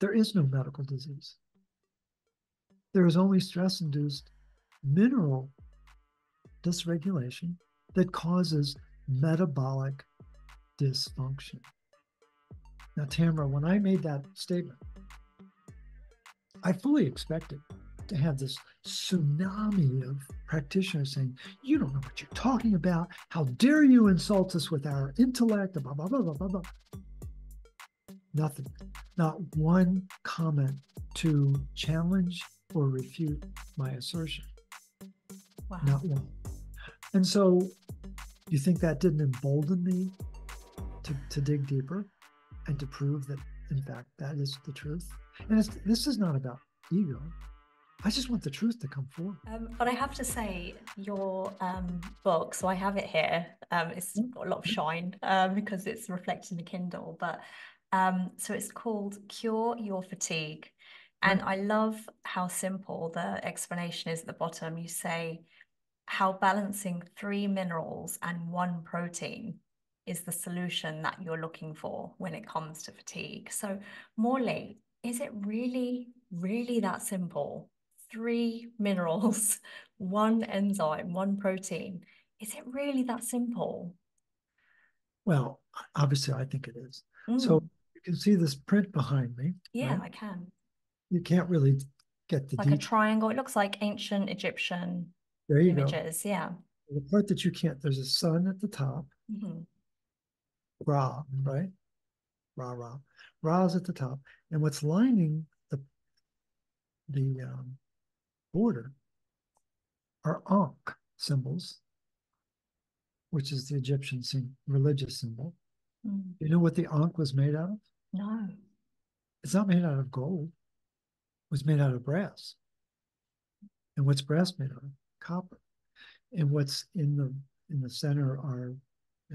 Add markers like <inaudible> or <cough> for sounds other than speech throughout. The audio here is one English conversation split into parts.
there is no medical disease. There is only stress induced mineral dysregulation that causes metabolic dysfunction. Now, Tamara, when I made that statement, I fully expected to have this tsunami of practitioners saying, You don't know what you're talking about. How dare you insult us with our intellect? Blah, blah, blah, blah, blah, blah. Nothing. Not one comment to challenge or refute my assertion. Wow. Not one. And so you think that didn't embolden me to, to dig deeper and to prove that, in fact, that is the truth? And this is not about ego. I just want the truth to come forward. Um, but I have to say, your um, book, so I have it here. Um, it's mm-hmm. got a lot of shine um, because it's reflected in the Kindle. But um, so it's called Cure Your Fatigue. And I love how simple the explanation is at the bottom. You say how balancing three minerals and one protein is the solution that you're looking for when it comes to fatigue. So, Morley, is it really, really that simple? Three <laughs> minerals, one enzyme, one protein. Is it really that simple? Well, obviously, I think it is. Mm. So you can see this print behind me. Yeah, right? I can. You can't really get the like a triangle. It looks like ancient Egyptian there you images. Go. Yeah. The part that you can't, there's a sun at the top. Mm-hmm. Ra, right? Ra, Ra. Ra is at the top. And what's lining the the um, border are Ankh symbols, which is the Egyptian religious symbol. Mm. You know what the Ankh was made out of? No. It's not made out of gold. It was made out of brass. And what's brass made out of? Copper. And what's in the in the center are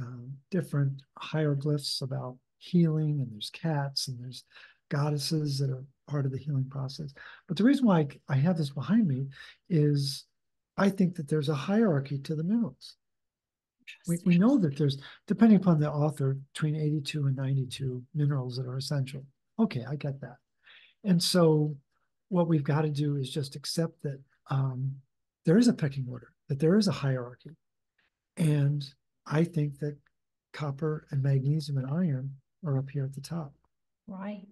uh, different hieroglyphs about healing, and there's cats, and there's goddesses that are part of the healing process. But the reason why I have this behind me is I think that there's a hierarchy to the minerals. We, we know that there's, depending upon the author, between 82 and 92 minerals that are essential. Okay, I get that. And so what we've got to do is just accept that um, there is a pecking order, that there is a hierarchy. And I think that copper and magnesium and iron are up here at the top. Right.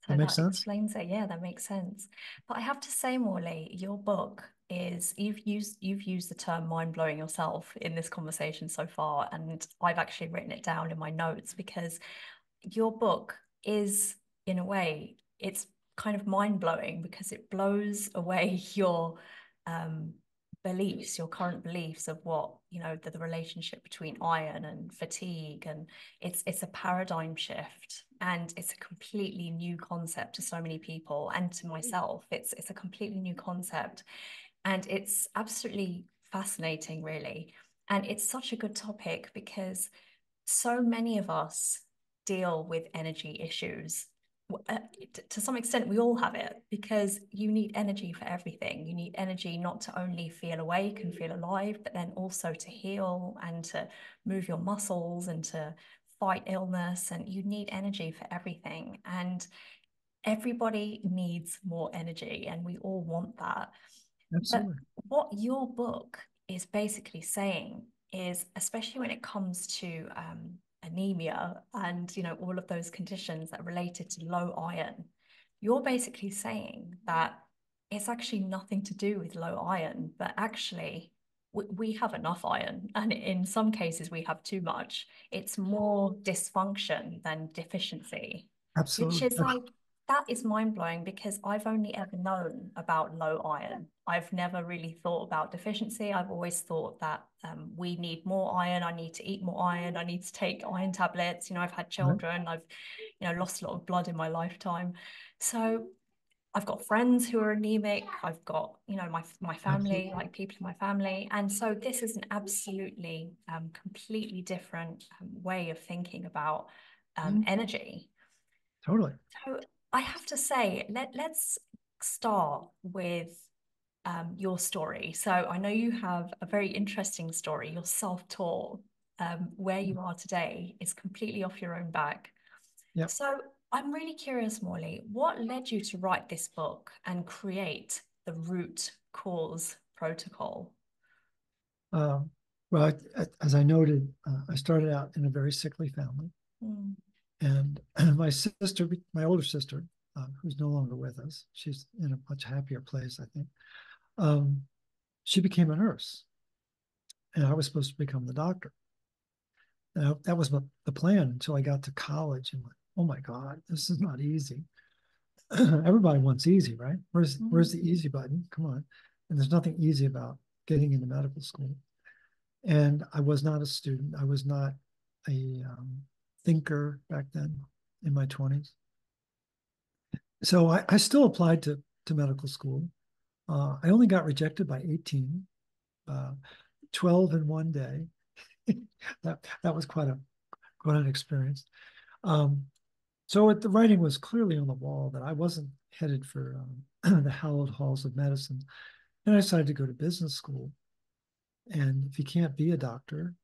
So that makes sense. Explains it. Yeah, that makes sense. But I have to say, Morley, your book is you've used you've used the term mind blowing yourself in this conversation so far, and I've actually written it down in my notes because your book is, in a way, it's kind of mind blowing because it blows away <laughs> your um, beliefs your current beliefs of what you know the, the, relationship between iron and fatigue and it's it's a paradigm shift and it's a completely new concept to so many people and to myself it's it's a completely new concept and it's absolutely fascinating really. And it's such a good topic because so many of us deal with energy issues. Uh, to some extent we all have it because you need energy for everything. You need energy not to only feel awake and feel alive but then also to heal and to move your muscles and to fight illness. And you need energy for everything. And everybody needs more energy and we all want that Absolutely. but what your book is basically saying is especially when it comes to um, anemia and you know all of those conditions that are related to low iron you're basically saying that it's actually nothing to do with low iron but actually we, we have enough iron <laughs> and in some cases we have too much it's more dysfunction than deficiency absolutely which is like that is mind blowing because I've only ever known about low iron. I've never really thought about deficiency. I've always thought that um, we need more iron. I need to eat more iron. I need to take iron tablets. You know, I've had children. I've, you know, lost a lot of blood in my lifetime. So I've got friends who are anemic. I've got, you know, my my family, Absolutely. like people in my family, and so this is an absolutely um, completely different um, way of thinking about um, mm. energy. Totally. So I have to say, let, let's start with um, your story. So I know you have a very interesting story. You're self-taught. Um, where you are today is completely off your own back. Yep. So I'm really curious, Morley, what led you to write this book and create the root cause protocol? Um, well, I, as I noted, uh, I started out in a very sickly family. Mm. And <clears throat> my sister, my older sister, uh, who's no longer with us, she's in a much happier place, I think. Um, she became a nurse, and I was supposed to become the doctor. And that was the plan until I got to college and went, oh my God, this is not easy. <clears throat> Everybody wants easy, right? Where's mm-hmm. where's the mm-hmm. easy button? Come on. And there's nothing easy about getting into medical school. And I was not a student. I was not a um, thinker back then in my 20s. So I, I still applied to, to medical school. Uh, I only got rejected by 18, uh, 12 in one day. <laughs> that that was quite a quite an experience. Um, so it, the writing was clearly on the wall that I wasn't headed for um, <clears throat> the hallowed halls of medicine, and I decided to go to business school. And if you can't be a doctor,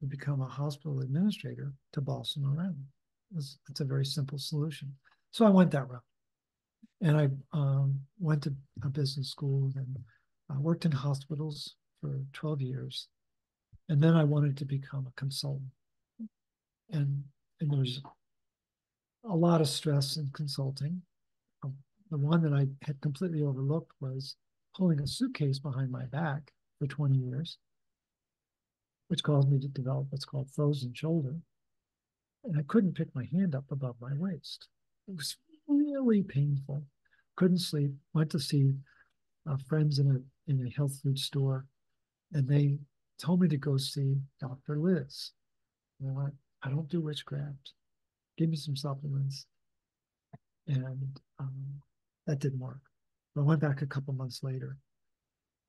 you become a hospital administrator to them around. It's, it's a very simple solution. So I went that route, and I um, went to a business school and I worked in hospitals for 12 years and then I wanted to become a consultant. And, and there was a lot of stress in consulting. Um, the one that I had completely overlooked was pulling a suitcase behind my back for 20 years, which caused me to develop what's called frozen shoulder. And I couldn't pick my hand up above my waist. It was really painful. Couldn't sleep. Went to see uh, friends in a in a health food store, and they told me to go see Dr. Liz. And I went, I don't do witchcraft. Give me some supplements. And um, that didn't work. But I went back a couple months later.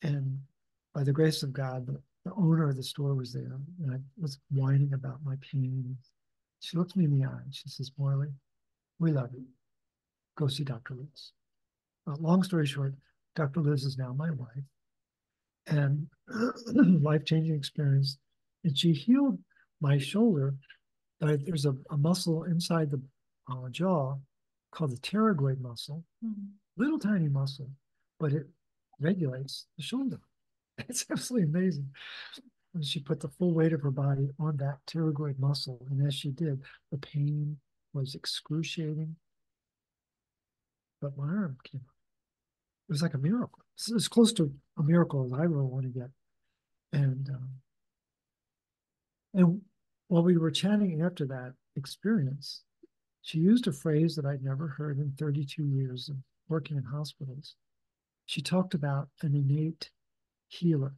And by the grace of God, the, owner of the store was there. And I was whining about my pain. She looked me in the eye and she says, Morley, we love you. Go see Dr. Liz. Uh, long story short, Dr. Liz is now my wife and <clears throat> life changing experience. And she healed my shoulder. But there's a, a muscle inside the uh, jaw called the pterygoid muscle, mm-hmm. little tiny muscle, but it regulates the shoulder. <laughs> It's absolutely amazing. And she put the full weight of her body on that pterygoid muscle. And as she did, the pain was excruciating. But my arm came up. It was like a miracle. It's as close to a miracle as I really want to get. And um, and while we were chatting after that experience, she used a phrase that I'd never heard in 32 years of working in hospitals. She talked about an innate healer.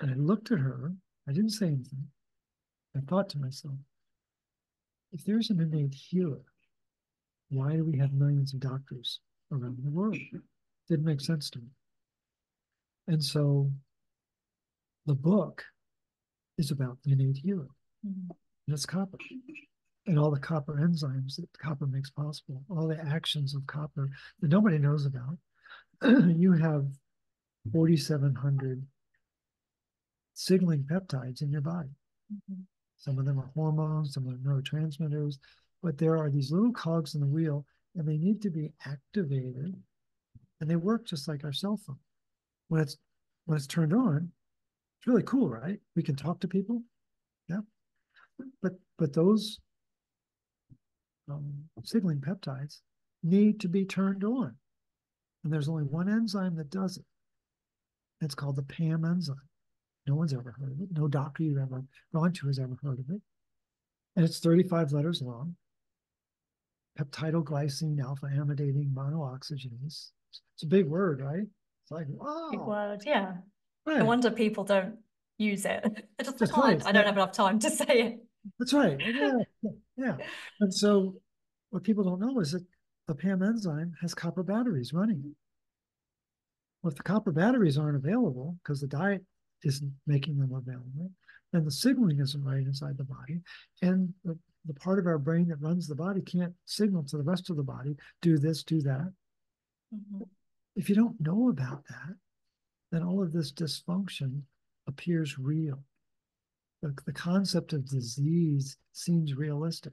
And I looked at her, I didn't say anything. I thought to myself, if there's an innate healer, why do we have millions of doctors around the world? It didn't make sense to me. And so the book is about the innate healer. Mm-hmm. And it's copper. And all the copper enzymes that copper makes possible, all the actions of copper that nobody knows about. <clears throat> you have 4,700 signaling peptides in your body. Mm-hmm. Some of them are hormones, some of them are neurotransmitters, but there are these little cogs in the wheel, and they need to be activated and they work just like our cell phone. When it's when it's turned on, it's really cool, right? We can talk to people. Yeah. But but those um, signaling peptides need to be turned on. And there's only one enzyme that does it. It's called the PAM enzyme. No one's ever heard of it. No doctor you've ever gone to has ever heard of it. And it's 35 letters long. Peptidoglycine alpha amidating monooxygenase. It's a big word, right? It's like, wow. Big word, yeah. Right. No wonder people don't use it. <laughs> I just That's right. I don't have enough time to say it. That's right. Yeah, yeah. <laughs> And so what people don't know is that the PAM enzyme has copper batteries running. Well, if the copper batteries aren't available because the diet isn't making them available, then the signaling isn't right inside the body, and the, the part of our brain that runs the body can't signal to the rest of the body, do this, do that. Mm-hmm. If you don't know about that, then all of this dysfunction appears real. The, the concept of disease seems realistic.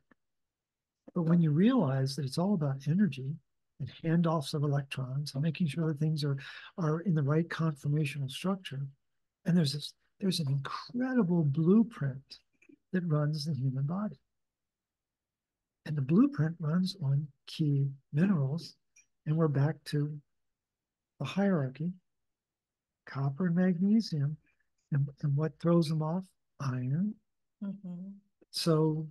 But when you realize that it's all about energy and handoffs of electrons and making sure that things are, are in the right conformational structure, and there's this, there's an incredible blueprint that runs the human body. And the blueprint runs on key minerals. And we're back to the hierarchy copper and magnesium. And, and what throws them off? Iron. Mm-hmm. So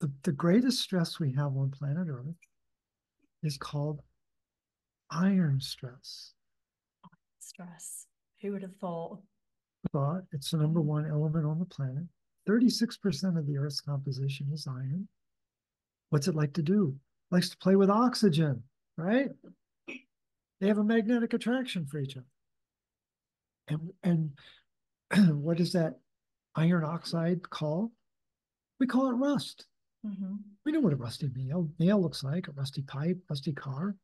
the, the greatest stress we have on planet Earth is called iron stress. Stress. Who would have thought? Thought it's the number mm-hmm. one element on the planet. 36% of the Earth's composition is iron. What's it like to do? It likes to play with oxygen, right? They have a magnetic attraction for each other. And, and <clears throat> what is that iron oxide called? We call it rust. Mm-hmm. We know what a rusty nail, nail looks like, a rusty pipe, rusty car.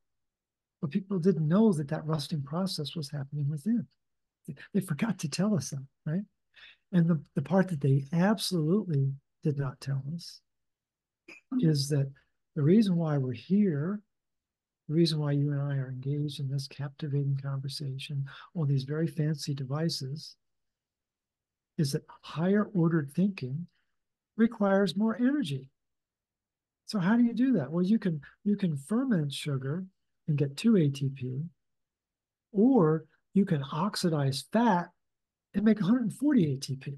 But people didn't know that that rusting process was happening within. They forgot to tell us that, right? And the, the part that they absolutely did not tell us is that the reason why we're here, the reason why you and I are engaged in this captivating conversation on these very fancy devices is that higher ordered thinking requires more energy. So how do you do that? Well, you can you can ferment sugar and get 2 ATP, or you can oxidize fat and make 140 ATP.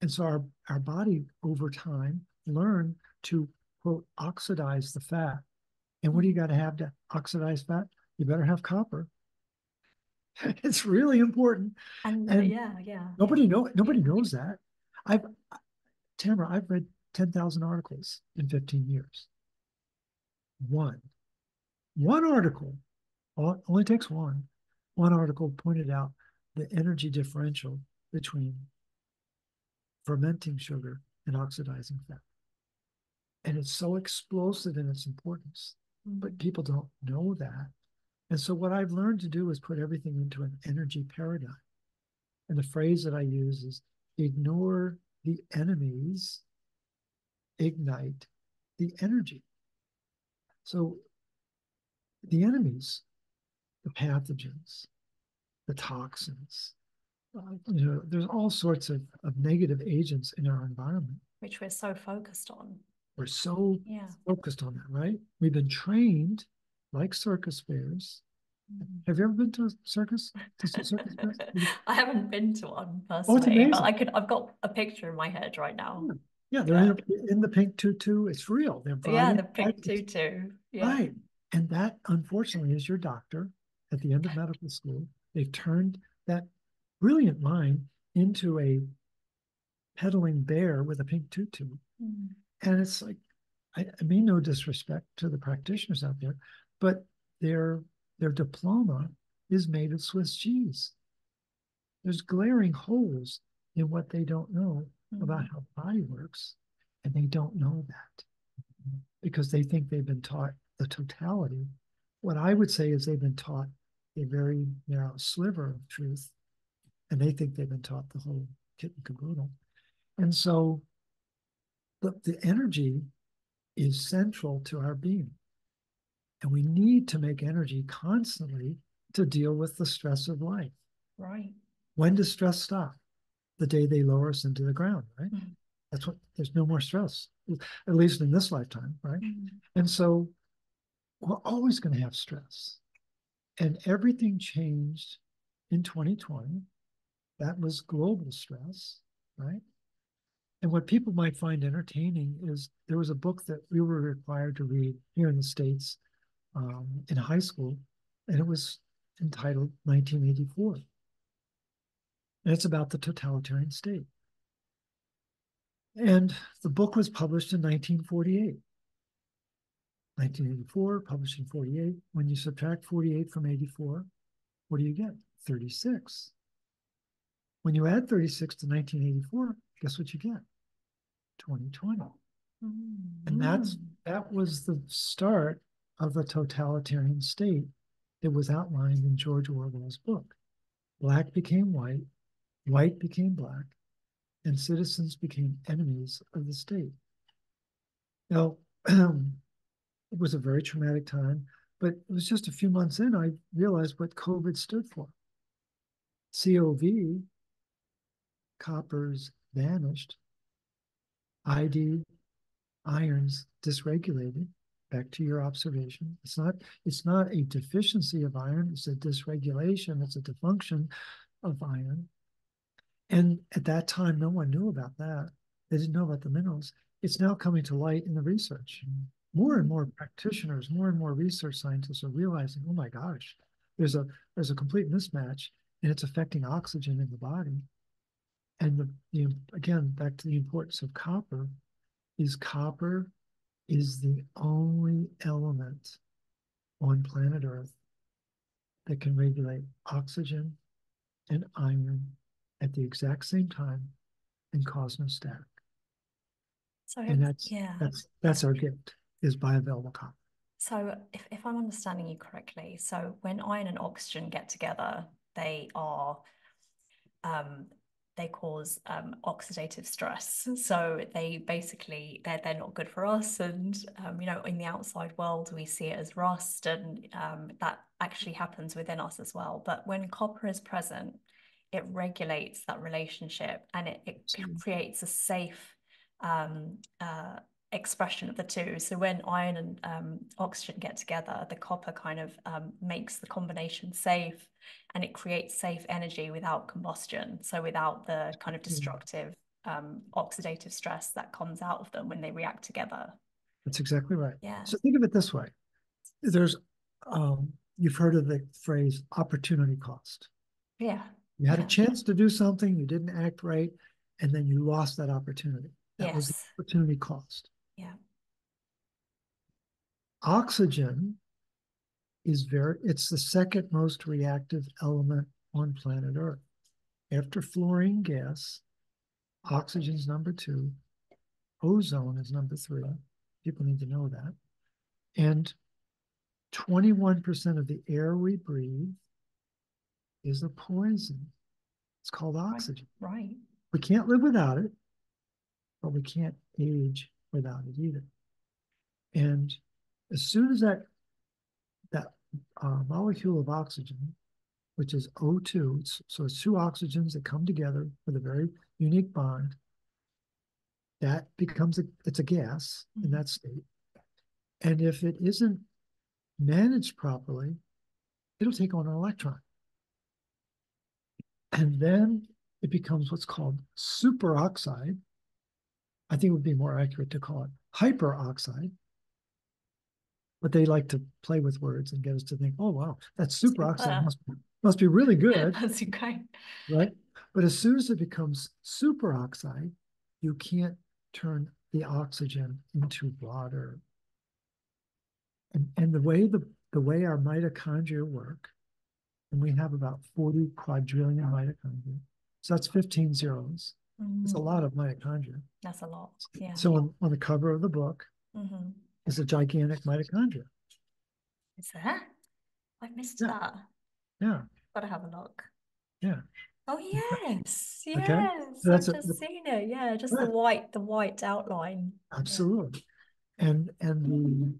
And so our, our body over time learn to quote oxidize the fat. And what do you got to have to oxidize fat? You better have copper. <laughs> it's really important. And, and yeah, yeah. Nobody know nobody knows that. I've Tamara, I've read 10,000 articles in 15 years. One. One article, only takes one. One article pointed out the energy differential between fermenting sugar and oxidizing fat. And it's so explosive in its importance, but mm-hmm. people don't know that. And so, what I've learned to do is put everything into an energy paradigm. And the phrase that I use is ignore the enemies ignite the energy. So the enemies, the pathogens, the toxins, uh, you know, there's all sorts of, of negative agents in our environment. Which we're so focused on. We're so yeah. focused on that, right? We've been trained like circus bears. Mm-hmm. Have you ever been to a circus? To circus <laughs> I haven't been to one personally, oh, but I could. I've got a picture in my head right now. Yeah. Yeah, they're yeah. In, in, the pink tutu. It's real. They're yeah, the pink tutu. Yeah. Right. And that, unfortunately, is your doctor at the end of medical school. They've turned that brilliant mind into a peddling bear with a pink tutu. Mm. And it's like, I, I mean no disrespect to the practitioners out there, but their their diploma is made of Swiss cheese. There's glaring holes in what they don't know. About how the body works, and they don't know that because they think they've been taught the totality. What I would say is they've been taught a very narrow sliver of truth, and they think they've been taught the whole kit and caboodle. And so the, the energy is central to our being. And we need to make energy constantly to deal with the stress of life. Right. When does stress stop? The day they lower us into the ground, right? Mm-hmm. That's what there's no more stress, at least in this lifetime, right? Mm-hmm. And so we're always going to have stress. And everything changed in 2020. That was global stress, right? And what people might find entertaining is there was a book that we were required to read here in the States um, in high school, and it was entitled 1984. And it's about the totalitarian state. And the book was published in 1948. 1984, published in 48. When you subtract 48 from 84, what do you get? 36. When you add 36 to 1984, guess what you get? 2020. Mm-hmm. And that's that was the start of the totalitarian state that was outlined in George Orwell's book. Black became white, white became black, and citizens became enemies of the state. Now, <clears throat> it was a very traumatic time, but it was just a few months in, I realized what COVID stood for. COV, coppers vanished. ID, irons dysregulated. Back to your observation. It's not, it's not a deficiency of iron, it's a dysregulation, it's a defunction of iron. And at that time, no one knew about that. They didn't know about the minerals. It's now coming to light in the research. More and more practitioners, more and more research scientists are realizing, oh my gosh, there's a there's a complete mismatch and it's affecting oxygen in the body. And the, the again, back to the importance of copper, is copper is the only element on planet Earth that can regulate oxygen and iron at the exact same time and cause no static. So And that's yeah. that's that's our gift is bioavailable copper. So if, if I'm understanding you correctly, so when iron and oxygen get together, they are um, they cause um, oxidative stress. <laughs> So they basically they're they're not good for us. And um, you know, in the outside world, we see it as rust, and um, that actually happens within us as well. But when copper is present, it regulates that relationship, and it, it creates a safe um, uh, expression of the two. So when iron and um, oxygen get together, the copper kind of um, makes the combination safe and it creates safe energy without combustion. So without the kind of destructive um, oxidative stress that comes out of them when they react together. That's exactly right. Yeah. So think of it this way. There's um, you've heard of the phrase opportunity cost. Yeah. You had a chance to do something, you didn't act right, and then you lost that opportunity. That yes. was the opportunity cost. Yeah. Oxygen is very, it's the second most reactive element on planet Earth. After fluorine gas, oxygen is number two, ozone is number three. People need to know that. And 21% of the air we breathe is a poison. It's called oxygen. Right. right. We can't live without it, but we can't age without it either. And as soon as that that uh, molecule of oxygen, which is O2, it's, so it's two oxygens that come together with a very unique bond, that becomes a it's a gas mm-hmm. in that state. And if it isn't managed properly, it'll take on an electron. And then it becomes what's called superoxide, I think it would be more accurate to call it hyperoxide. But they like to play with words and get us to think, oh, wow, that superoxide must, be, must be really <laughs> good. That's great. Right? But as soon as it becomes superoxide, you can't turn the oxygen into water. And, and the way the, the way our mitochondria work, and we have about 40 quadrillion mitochondria. So that's 15 zeros. Mm-hmm. It's a lot of mitochondria. That's a lot. Yeah. So on, on the cover of the book mm-hmm. is a gigantic mitochondria. Is there? I missed yeah. that. Yeah. Gotta have a look. Yeah. Oh yes, <laughs> yes. Okay. So I've just a, seen it. Yeah, just right. the white, the white outline. Absolutely. Yeah. And and the,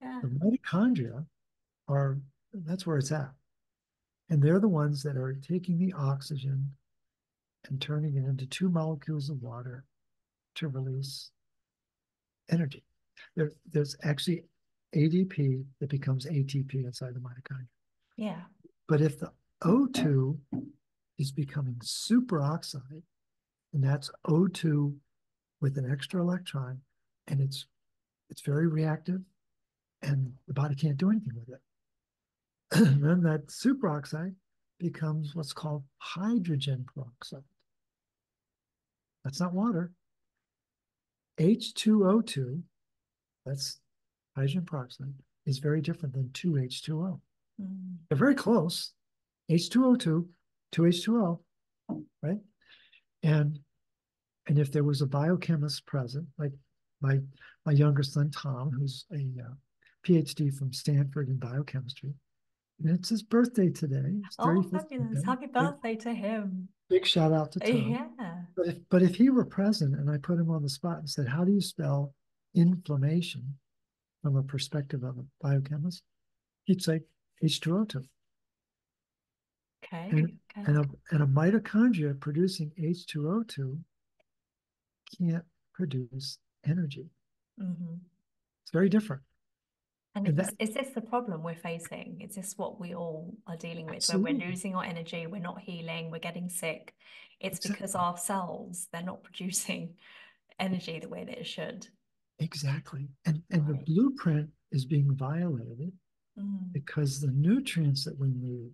yeah. the mitochondria are that's where it's at. And they're the ones that are taking the oxygen and turning it into two molecules of water to release energy. There, there's actually ADP that becomes ATP inside the mitochondria. Yeah. But if the O2 is becoming superoxide, and that's O2 with an extra electron, and it's it's very reactive, and the body can't do anything with it. Then that superoxide becomes what's called hydrogen peroxide. That's not water. H2O2, that's hydrogen peroxide, is very different than 2H2O. Mm. They're very close. H2O2, 2H2O, right? And and if there was a biochemist present, like my my younger son Tom, who's a uh, PhD from Stanford in biochemistry, it's his birthday today. oh, fabulous! Happy birthday to him! Big shout out to Tom. Yeah. But if but if he were present and I put him on the spot and said, "How do you spell inflammation from a perspective of a biochemist, he'd say H2O2. Okay. And, okay. and, a, and a mitochondria producing H2O2 can't produce energy. Mm-hmm. It's very different. And, is, that- is this the problem we're facing? Is this what we all are dealing with? Where we're losing our energy, we're not healing, we're getting sick. It's because our cells, they're not producing energy the way that it should. Exactly. And and the blueprint is being violated Mm, because the nutrients that we need,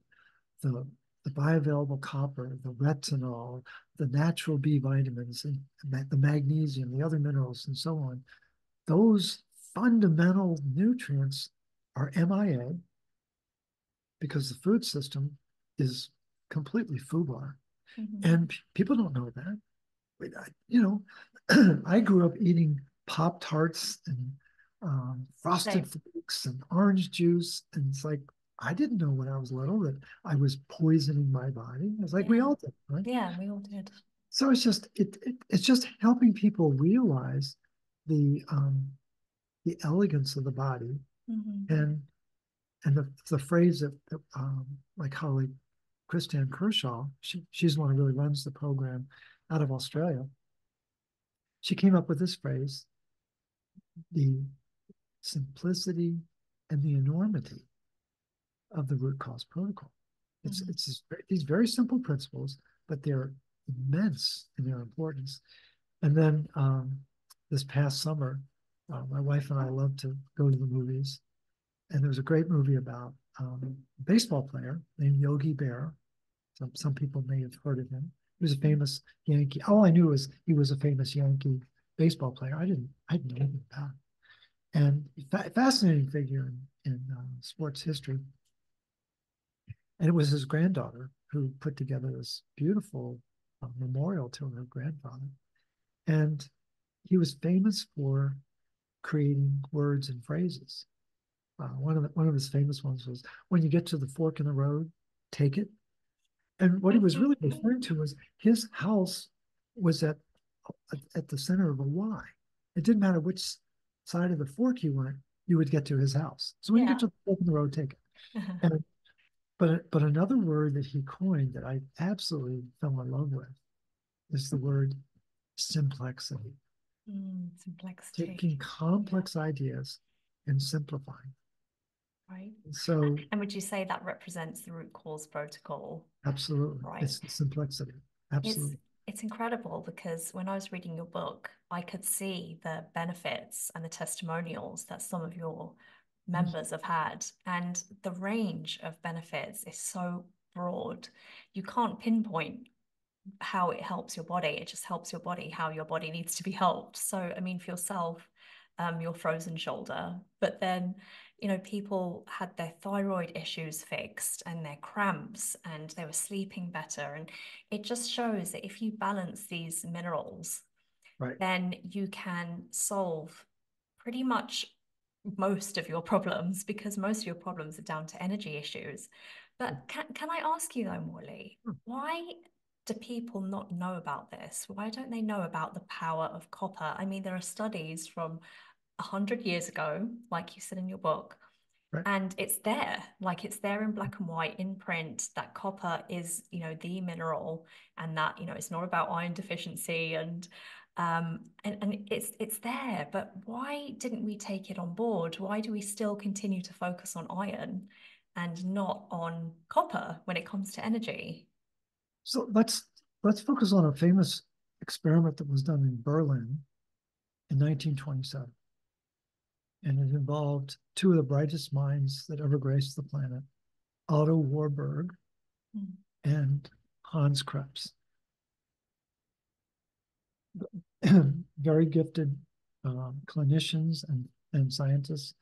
the the bioavailable copper, the retinol, the natural B vitamins, and the magnesium, the other minerals, and so on, those fundamental nutrients are MIA because the food system is completely FUBAR. mhm. And people don't know that. You know, <clears throat> I grew up eating Pop Tarts and um, Frosted Same. Flakes and orange juice. And it's like, I didn't know when I was little that I was poisoning my body. It's like we all did, right? Yeah, we all did. So it's just it, it it's just helping people realize the um the elegance of the body Mhm. and and the the phrase that, that um my colleague Christiane Kershaw, she she's the one who really runs the program out of Australia. She came up with this phrase, the simplicity and the enormity of the root cause protocol. It's Mhm. it's these very simple principles, but they're immense in their importance. And then um, this past summer, uh, my wife and I love to go to the movies, and there was a great movie about um, a baseball player named Yogi Berra. Some some people may have heard of him. He was a famous Yankee. All I knew was he was a famous Yankee baseball player. I didn't I didn't know anything about. Him. And fa- fascinating figure in, in uh, sports history. And it was his granddaughter who put together this beautiful uh, memorial to her grandfather. And he was famous for creating words and phrases. Uh, one of the, one of his famous ones was, "When you get to the fork in the road, take it." And what he was really referring to was his house was at at the center of a Y. It didn't matter which side of the fork you went, you would get to his house. So when you get to the fork in the road, take it. <laughs> And but but another word that he coined that I absolutely fell in love with is the word simplexity. Mm, complexity. Taking complex ideas and simplifying. Right. So And would you say that represents the root cause protocol? absolutely, Right. it's simplicity. It's Absolutely. it's incredible because when I was reading your book, I could see the benefits and the testimonials that some of your members have had, and the range of benefits is so broad. You can't pinpoint how it helps your body. It just helps your body how your body needs to be helped. So, I mean, for yourself, um, your frozen shoulder, but then, you know, people had their thyroid issues fixed and their cramps and they were sleeping better. And it just shows that if you balance these minerals, Right. then you can solve pretty much most of your problems <laughs> because most of your problems are down to energy issues. But can, can I ask you though, Morley, why do people not know about this? Why don't they know about the power of copper? I mean, there are studies from a hundred years ago, like you said in your book, Right. and it's there, like it's there in black and white in print that copper is, you know, the mineral, and that you know it's not about iron deficiency and um and, and it's it's there but why didn't we take it on board why do we still continue to focus on iron and not on copper when it comes to energy So let's let's focus on a famous experiment that was done in Berlin in 1927. And it involved two of the brightest minds that ever graced the planet, Otto Warburg Hmm. and Hans Krebs. <clears throat> Very gifted um, clinicians and, and scientists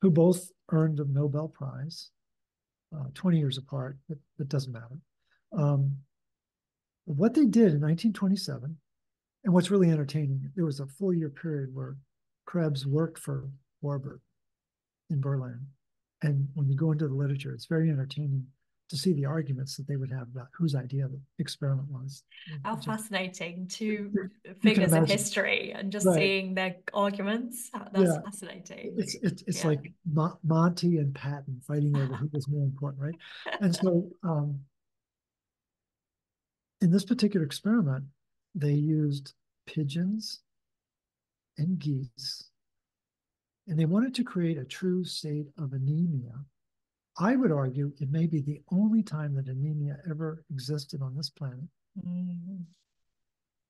who both earned a Nobel Prize, uh, 20 years apart, but it doesn't matter. Um, what they did in 1927, and what's really entertaining, there was a four year period where Krebs worked for Warburg in Berlin. And when you go into the literature, it's very entertaining to see the arguments that they would have about whose idea the experiment was. How fascinating! Two figures in history and just Right. seeing their arguments. That's Yeah. fascinating. It's it's it's Yeah. like Mo- Monty and Patton fighting over <laughs> who was more important, right? And <laughs> so um, in this particular experiment, they used pigeons and geese, and they wanted to create a true state of anemia. I would argue it may be the only time that anemia ever existed on this planet. Mm.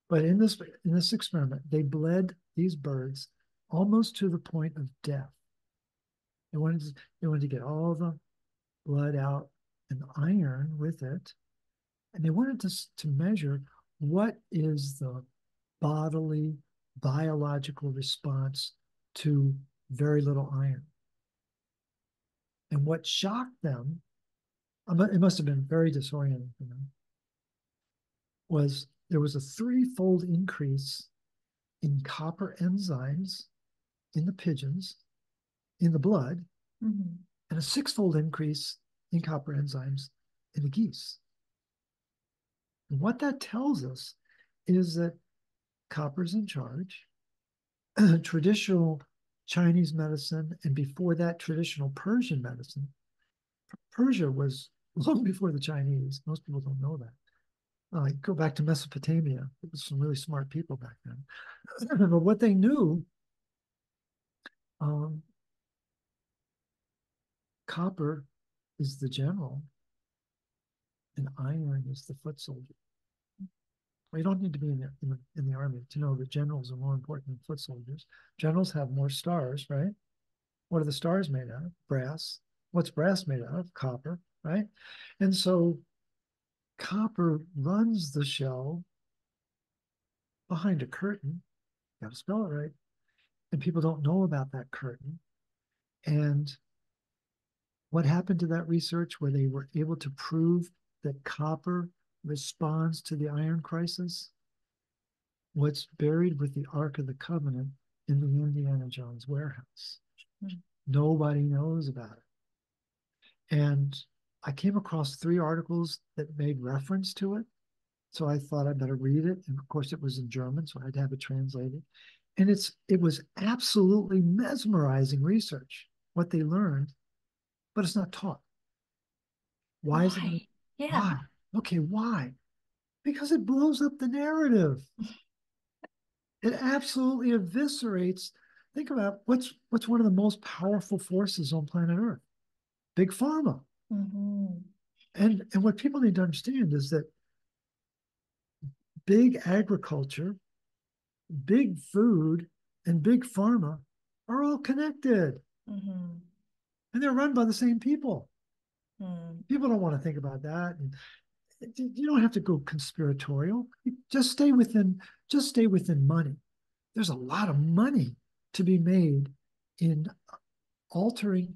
But in this in this experiment, they bled these birds almost to the point of death. They wanted to, they wanted to get all the blood out and iron with it, and they wanted to to measure what is the bodily biological response to very little iron. And what shocked them, it must have been very disorienting for them, was there was a threefold increase in copper enzymes in the pigeons, in the blood, Mhm. and a sixfold increase in copper enzymes in the geese. And what that tells us is that copper's in charge. <clears throat> Traditional Chinese medicine, and before that, traditional Persian medicine. Persia was long <laughs> before the Chinese. Most people don't know that. Uh, go back to Mesopotamia. There was some really smart people back then. <clears throat> but what they knew, um, copper is the general, and iron is the foot soldier. You don't need to be in the, in the in the army to know that generals are more important than foot soldiers. Generals have more stars, right? What are the stars made out of? Brass. What's brass made out of? Copper, right? And so copper runs the shell behind a curtain. You got to spell it right. And people don't know about that curtain. And what happened to that research where they were able to prove that copper responds to the iron crisis? What's buried with the Ark of the Covenant in the Indiana Jones warehouse? Hmm. Nobody knows about it. And I came across three articles that made reference to it. So I thought I'd better read it. And of course, it was in German, so I had to have it translated. And it's it was absolutely mesmerizing research, what they learned, but it's not taught. Why, is it? Yeah. Why? Okay, why? Because it blows up the narrative. <laughs> it absolutely eviscerates. Think about what's what's one of the most powerful forces on planet Earth? Big pharma. Mhm. And and what people need to understand is that big agriculture, big food, and big pharma are all connected. Mhm. And they're run by the same people. Mm. People don't want to think about that. And you don't have to go conspiratorial. Just stay within just stay within money. There's a lot of money to be made in altering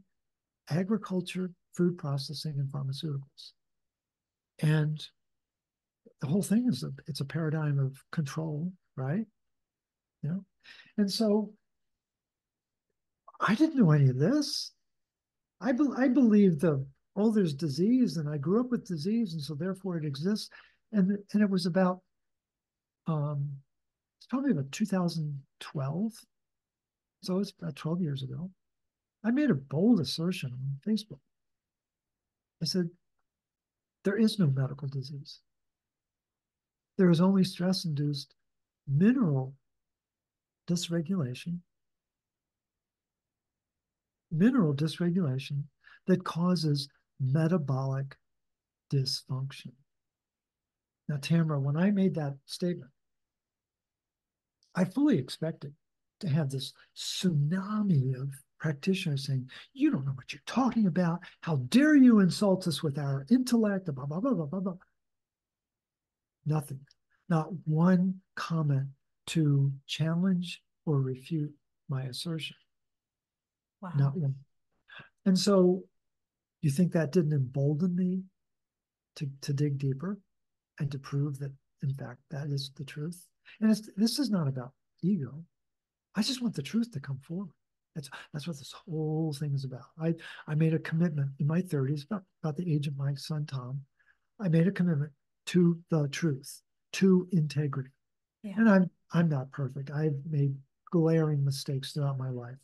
agriculture, food processing, and pharmaceuticals. And the whole thing is a, it's a paradigm of control, right? You know, and so I didn't know any of this. I be, I believe the oh there's disease and I grew up with disease and so therefore it exists. And and it was about um it's probably about 2012 so it's about 12 years ago. I made a bold assertion on Facebook. I said there is no medical disease. There is only stress induced mineral dysregulation mineral dysregulation that causes metabolic dysfunction. Now, Tamara, when I made that statement, I fully expected to have this tsunami of practitioners saying, You don't know what you're talking about. How dare you insult us with our intellect? Blah, blah, blah, blah, blah, blah. Nothing. Not one comment to challenge or refute my assertion. Wow. Not one. And so you think that didn't embolden me to, to dig deeper and to prove that, in fact, that is the truth? And it's, this is not about ego. I just want the truth to come forward. That's that's what this whole thing is about. I I made a commitment in my 30s, about, about the age of my son Tom. I made a commitment to the truth, to integrity. Yeah. And I'm I'm not perfect. I've made glaring mistakes throughout my life.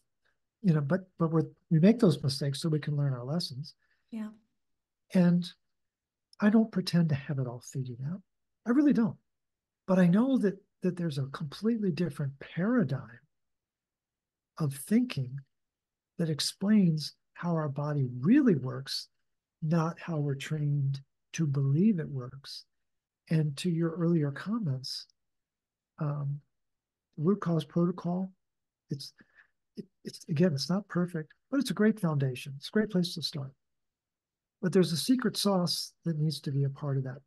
You know, but but we we make those mistakes so we can learn our lessons. Yeah. And I don't pretend to have it all figured out. I really don't. But I know that that there's a completely different paradigm of thinking that explains how our body really works, not how we're trained to believe it works. And to your earlier comments, um, root cause protocol, it's it, it's again, it's not perfect, but it's a great foundation. It's a great place to start. But there's a secret sauce that needs to be a part of that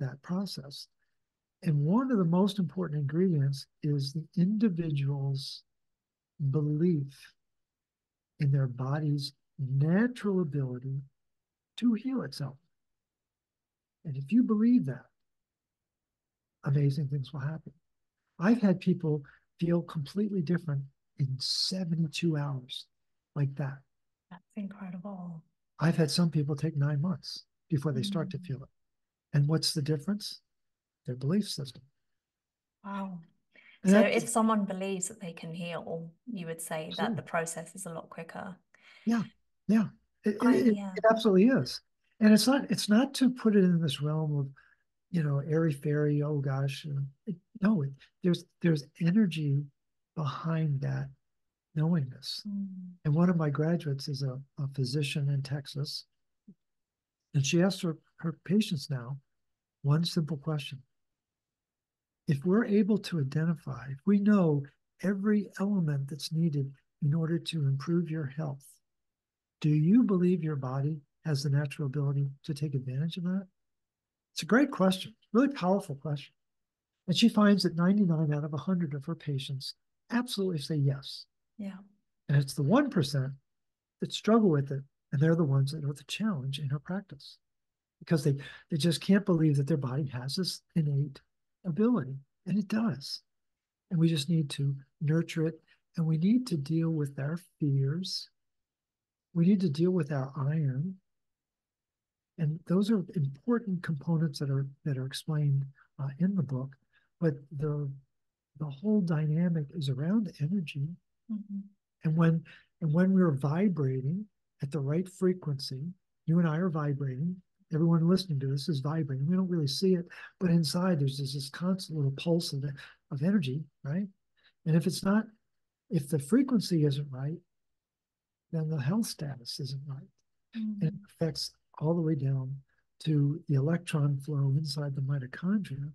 that process. And one of the most important ingredients is the individual's belief in their body's natural ability to heal itself. And if you believe that, amazing things will happen. I've had people feel completely different in 72 hours like that. That's incredible. I've had some people take nine months before they start mm. to feel it. And what's the difference? Their belief system. Wow. And so if someone believes that they can heal, you would say absolutely. that the process is a lot quicker. Yeah. Yeah. It, I, it, yeah. it absolutely is. And it's not it's not to put it in this realm of, you know, airy fairy, oh gosh. It, no, it, there's there's energy behind that knowingness. Mm. And one of my graduates is a, a physician in Texas. And she asked her, her patients now one simple question if we're able to identify, if we know every element that's needed in order to improve your health, do you believe your body has the natural ability to take advantage of that? It's a great question, really powerful question. And she finds that 99 out of 100 of her patients absolutely say yes. Yeah. And it's the 1% that struggle with it. And they're the ones that are the challenge in her practice because they, they just can't believe that their body has this innate ability, and it does. And we just need to nurture it, and we need to deal with our fears. We need to deal with our iron, and those are important components that are that are explained uh, in the book. But the the whole dynamic is around energy, mm-hmm. and when and when we're vibrating at the right frequency, you and I are vibrating everyone listening to this is vibrating. We don't really see it, but inside there's this, this constant little pulse of, of energy, right? And if it's not, if the frequency isn't right, then the health status isn't right. Mm-hmm. And it affects all the way down to the electron flow inside the mitochondria.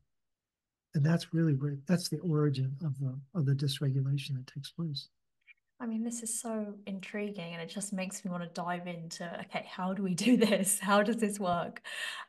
And that's really where that's the origin of the of the dysregulation that takes place. I mean, this is so intriguing and it just makes me want to dive into okay, how do we do <laughs> this? How does this work?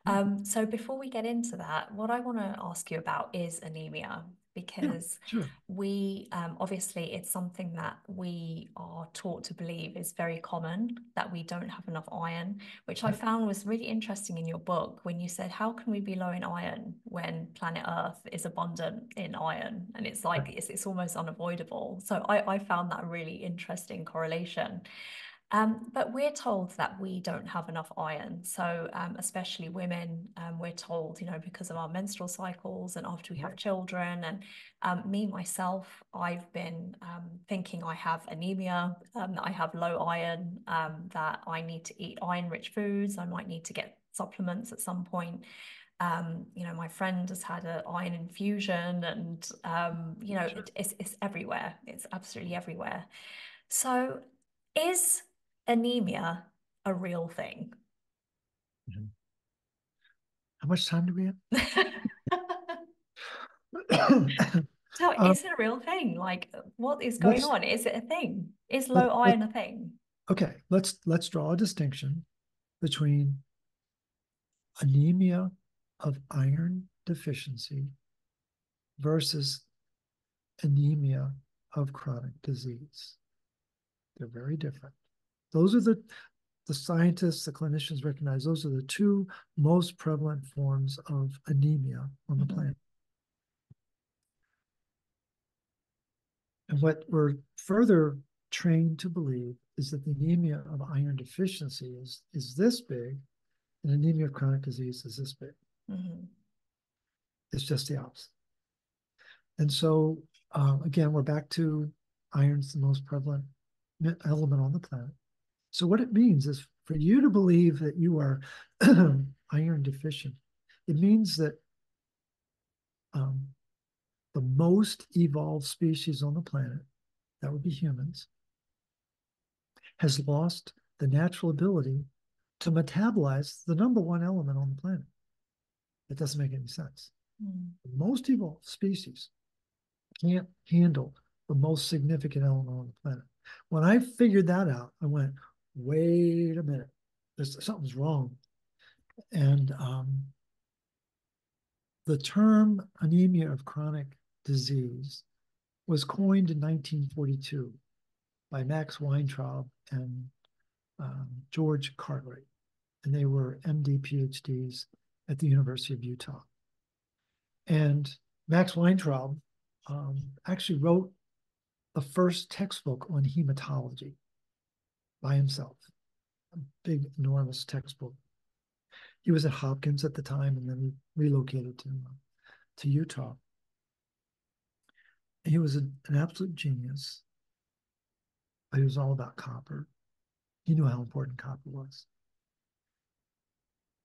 Mm. Um, so, before we get into that, what I want to ask you about is anemia because yeah, sure. we um, obviously it's something that we are taught to believe is very common that we don't have enough iron which i found was really interesting in your book when you said how can we be low in iron when planet earth is abundant in iron? And it's like it's, it's almost unavoidable. So I, I found that really interesting correlation um, but we're told that we don't have enough iron. So, um, especially women, um, we're told, you know, because of our menstrual cycles and after we have children. And um, me, myself, I've been um, thinking I have anemia, um, that I have low iron, that I need to eat iron rich foods. I might need to get supplements at some point. Um, you know, my friend has had an iron infusion, and um, you know, it, it's it's everywhere. It's absolutely everywhere. So, is anemia a real thing? Mm-hmm. How much time do we have? <laughs> so um, is it a real thing? Like what is going on? Is it a thing? Is low let, iron let, a thing? Okay, let's let's draw a distinction between anemia of iron deficiency versus anemia of chronic disease. They're very different. Those are the the scientists, the clinicians recognize those are the two most prevalent forms of anemia on the mm-hmm. planet. And what we're further trained to believe is that the anemia of iron deficiency is, is this big, and anemia of chronic disease is this big. Mm-hmm. It's just the opposite. And so, um, again, we're back to iron's the most prevalent element on the planet. So, what it means is for you to believe that you are <clears throat> iron deficient, it means that um, the most evolved species on the planet, that would be humans, has lost the natural ability to metabolize the number one element on the planet. It doesn't make any sense. Mm. Most evolved species can't handle the most significant element on the planet. When I figured that out, I went, wait a minute, there's something's wrong. And um, the term anemia of chronic disease was coined in 1942 by Max Wintrobe and um, George Cartwright. And they were MD PhDs at the University of Utah. And Max Wintrobe um, actually wrote the first textbook on hematology by himself, a big, enormous textbook. He was at Hopkins at the time and then he relocated to, uh, to Utah. He was an, an absolute genius. But he was all about copper. He knew how important copper was.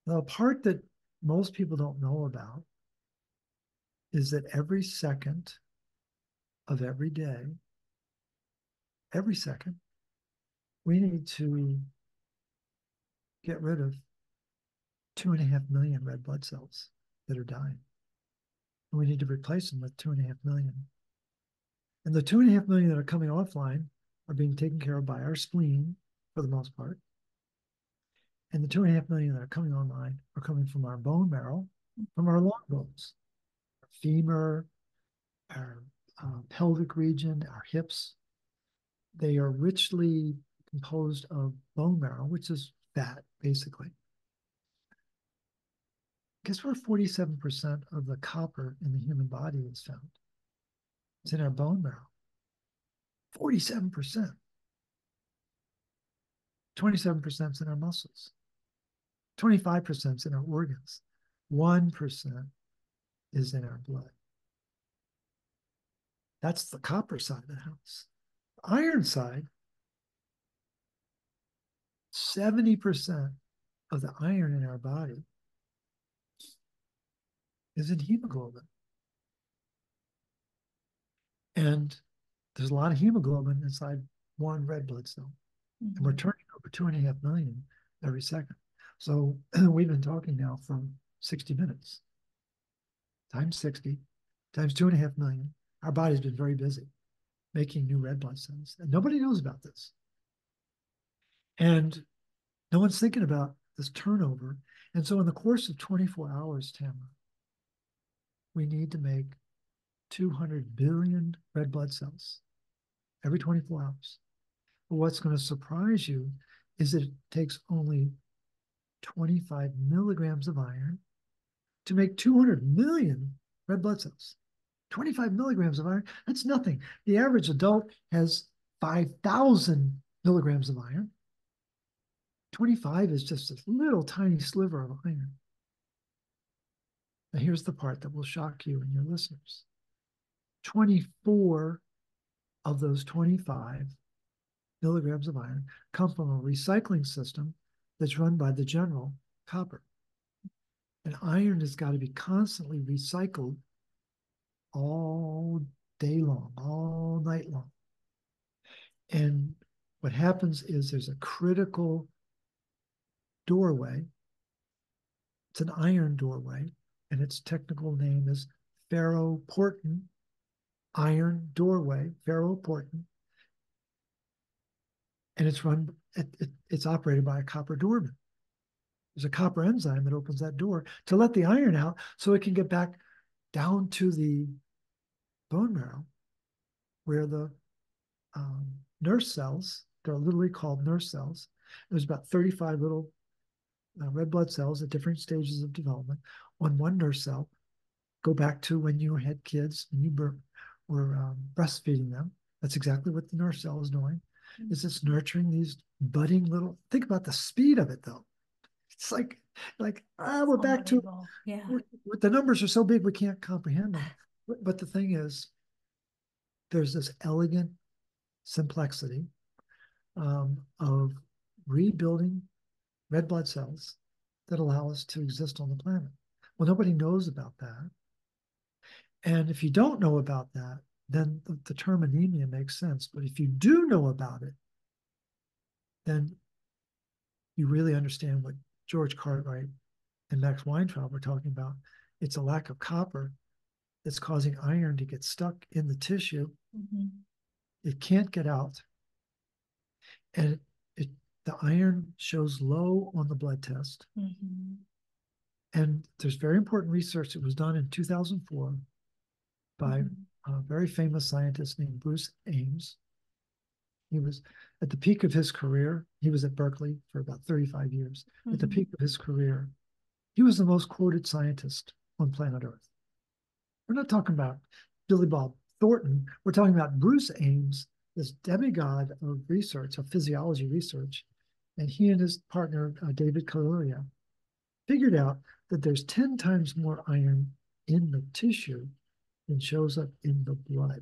The part that most people don't know about is that every second of every day, every second, we need to get rid of two and a half million red blood cells that are dying. And we need to replace them with two and a half million. And the two and a half million that are coming offline are being taken care of by our spleen for the most part. And the two and a half million that are coming online are coming from our bone marrow, from our long bones, our femur, our uh, pelvic region, our hips. They are richly composed of bone marrow, which is fat, basically. Guess where 47% of the copper in the human body is found? It's in our bone marrow. 47%. 27% is in our muscles. 25% is in our organs. 1% is in our blood. That's the copper side of the house. The iron side, 70% of the iron in our body is in hemoglobin. And there's a lot of hemoglobin inside one red blood cell. Mm-hmm. And we're mm-hmm. turning over two and a half million every second. So <clears throat> we've been talking now for 60 minutes. Times 60, times two and a half million. Our body's been very busy making new red blood cells. And nobody knows about this. And no one's thinking about this turnover. And so in the course of 24 hours, Tamara, we need to make 200 billion red blood cells every 24 hours. But what's going to surprise you is that it takes only 25 milligrams of iron to make 200 million red blood cells. 25 milligrams of iron, that's nothing. The average adult has 5,000 milligrams of iron. 25 is just a little tiny sliver of iron. Now, here's the part that will shock you and your listeners 24 of those 25 milligrams of iron come from a recycling system that's run by the general copper. And iron has got to be constantly recycled all day long, all night long. And what happens is there's a critical doorway. It's an iron doorway, and its technical name is ferroportin iron doorway, ferroportin. And it's run, it, it, it's operated by a copper doorman. There's a copper enzyme that opens that door to let the iron out so it can get back down to the bone marrow where the um, nurse cells, they're literally called nurse cells. There's about 35 little uh, red blood cells at different stages of development on one nurse cell. Go back to when you had kids and you were, were um, breastfeeding them. That's exactly what the nurse cell is doing. is it's nurturing these budding little think about the speed of it though it's like like ah we're back to yeah the numbers are so big we can't comprehend them <sighs> but, but the thing is there's this elegant simplicity um, of rebuilding red blood cells that allow us to exist on the planet well nobody knows about that and if you don't know about that then the, the term anemia makes sense but if you do know about it then you really understand what George Cartwright and Max Wintrobe were talking about. It's a lack of copper that's causing iron to get stuck in the tissue. Mm-hmm. It can't get out. And the iron shows low on the blood test. Mm-hmm. And there's very important research that was done in 2004 by mm-hmm. a very famous scientist named Bruce Ames. He was at the peak of his career, he was at Berkeley for about 35 years. Mm-hmm. At the mm-hmm. peak of his career, he was the most quoted scientist on planet Earth. We're not talking about Billy Bob Thornton. We're talking about Bruce Ames, this demigod of research, of physiology research. And he and his partner, uh, David Killilea, figured out that there's 10 times more iron in the tissue than shows up in the blood.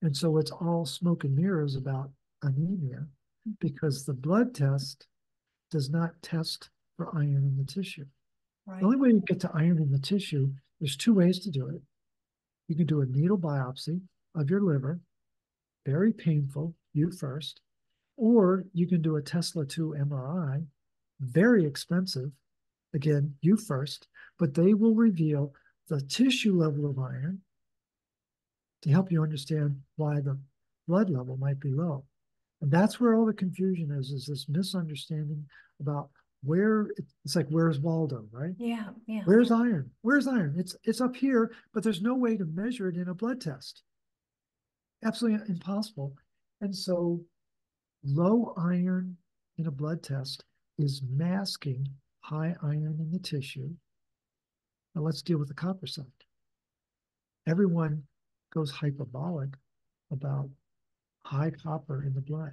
And so it's all smoke and mirrors about anemia because the blood test does not test for iron in the tissue. Right. The only way you get to iron in the tissue, there's two ways to do it. You can do a needle biopsy of your liver, very painful, you first, or you can do a Tesla 2 MRI, very expensive, again, you first, but they will reveal the tissue level of iron to help you understand why the blood level might be low. And that's where all the confusion is, is this misunderstanding about where it's like where's Waldo, right? Yeah, yeah. Where's iron? Where's iron? It's it's up here, but there's no way to measure it in a blood test. Absolutely impossible. And so low iron in a blood test is masking high iron in the tissue. Now let's deal with the copper side. Everyone goes hyperbolic about high copper in the blood.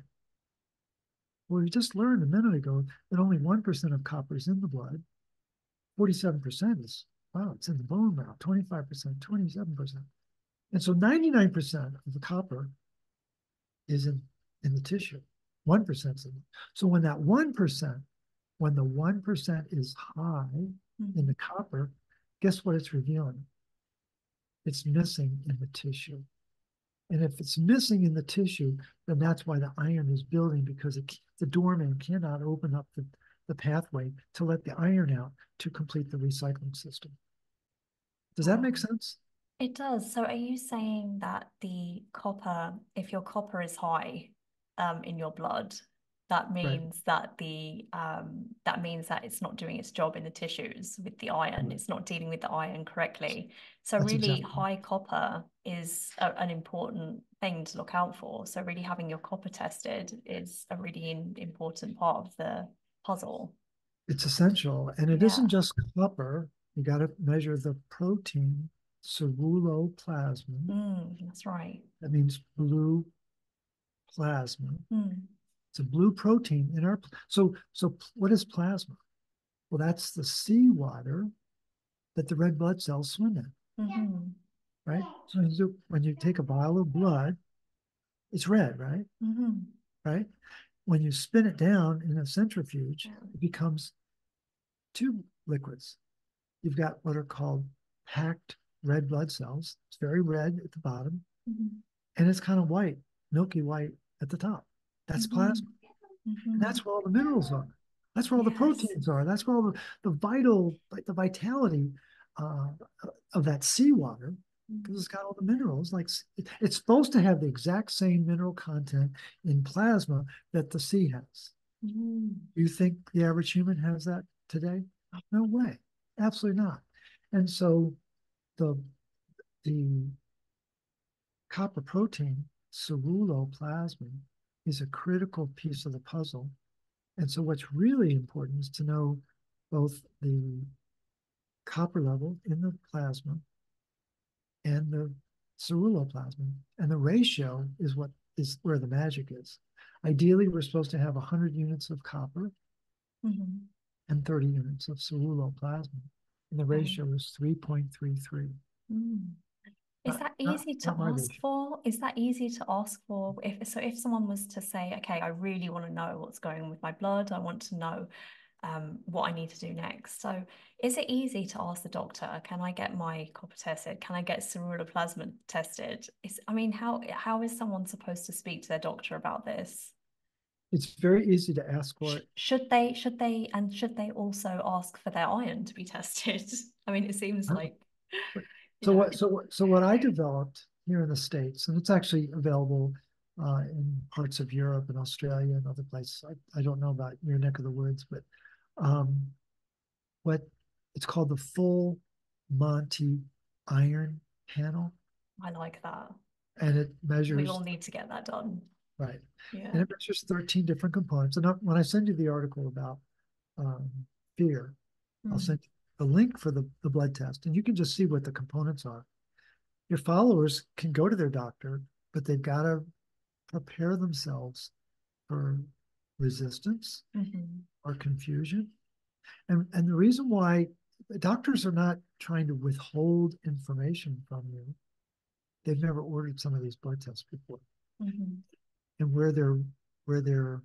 Well, we just learned a minute ago that only 1% of copper is in the blood. 47% is, wow, it's in the bone marrow, 25%, 27%. And so 99% of the copper is in, in the tissue. 1% is. So when that 1%, when the 1% is high mm-hmm. in the copper, guess what it's revealing? It's missing in the tissue. And if it's missing in the tissue, then that's why the iron is building because it, the doorman cannot open up the, the pathway to let the iron out to complete the recycling system. Does that make sense? It does. So are you saying that the copper, if your copper is high um, in your blood, that means right. that the um, that means that it's not doing its job in the tissues with the iron. Right. It's not dealing with the iron correctly. So That's really, exactly. high copper is a, an important thing to look out for. So really, having your copper tested is a really in, important part of the puzzle. It's essential, and it yeah. not just copper. You got to measure the protein ceruloplasmin. Mm, that's right. That means blue plasma. Mm. It's a blue protein in our so so what is plasma? Well, that's the seawater that the red blood cells swim in. Mm-hmm. Right? So when you take a vial of blood, it's red, right? Mm-hmm. Right? When you spin it down in a centrifuge, it becomes two liquids. You've got what are called packed red blood cells. It's very red at the bottom, mm-hmm. and it's kind of white, milky white at the top. That's mm-hmm. plasma. Mm-hmm. And that's where all the minerals are. That's where all yes. the proteins are. That's where all the, the vital, like the vitality uh, of that seawater, because it's got all the minerals. Like it's supposed to have the exact same mineral content in plasma that the sea has. Mm-hmm. You think the average human has that today? No way. Absolutely not. And so the the copper protein, ceruloplasmin, is a critical piece of the puzzle. And so what's really important is to know both the copper level in the plasma and the ceruloplasmin. And the ratio is what is where the magic is. Ideally, we're supposed to have 100 units of copper Mhm. and 30 units of ceruloplasmin. And the Right. ratio is 3.33. Mm. Is Not- that not- easy to not my ask for? Is that easy to ask for? If so, if someone was to say, okay, I really want to know what's going on with my blood, I want to know um, what I need to do next. So, is it easy to ask the doctor, can I get my copper tested? Can I get ceruloplasmin tested? Is I mean, how how is someone supposed to speak to their doctor about this? It's very easy to ask for it. Should they should they and should they also ask for their iron to be <laughs> tested? I mean, it seems like So know, what, so what, so what I developed here in the States, and it's actually available uh, in parts of Europe and Australia and other places. I, I don't know about your neck of the woods, but um, what it's called the full Monty iron panel, I like that. and it measures. We all need to get that done. right, Yeah. and it measures 13 different components. And when I send you the article about um, fear, I'll Mm. send you the link for the, the blood test, and you can just see what the components are. Your followers can go to their doctor, but they've got to prepare themselves for resistance Mhm. or confusion. And, and the reason why doctors are not trying to withhold information from you, they've never ordered some of these blood tests before. Mhm. And where their where their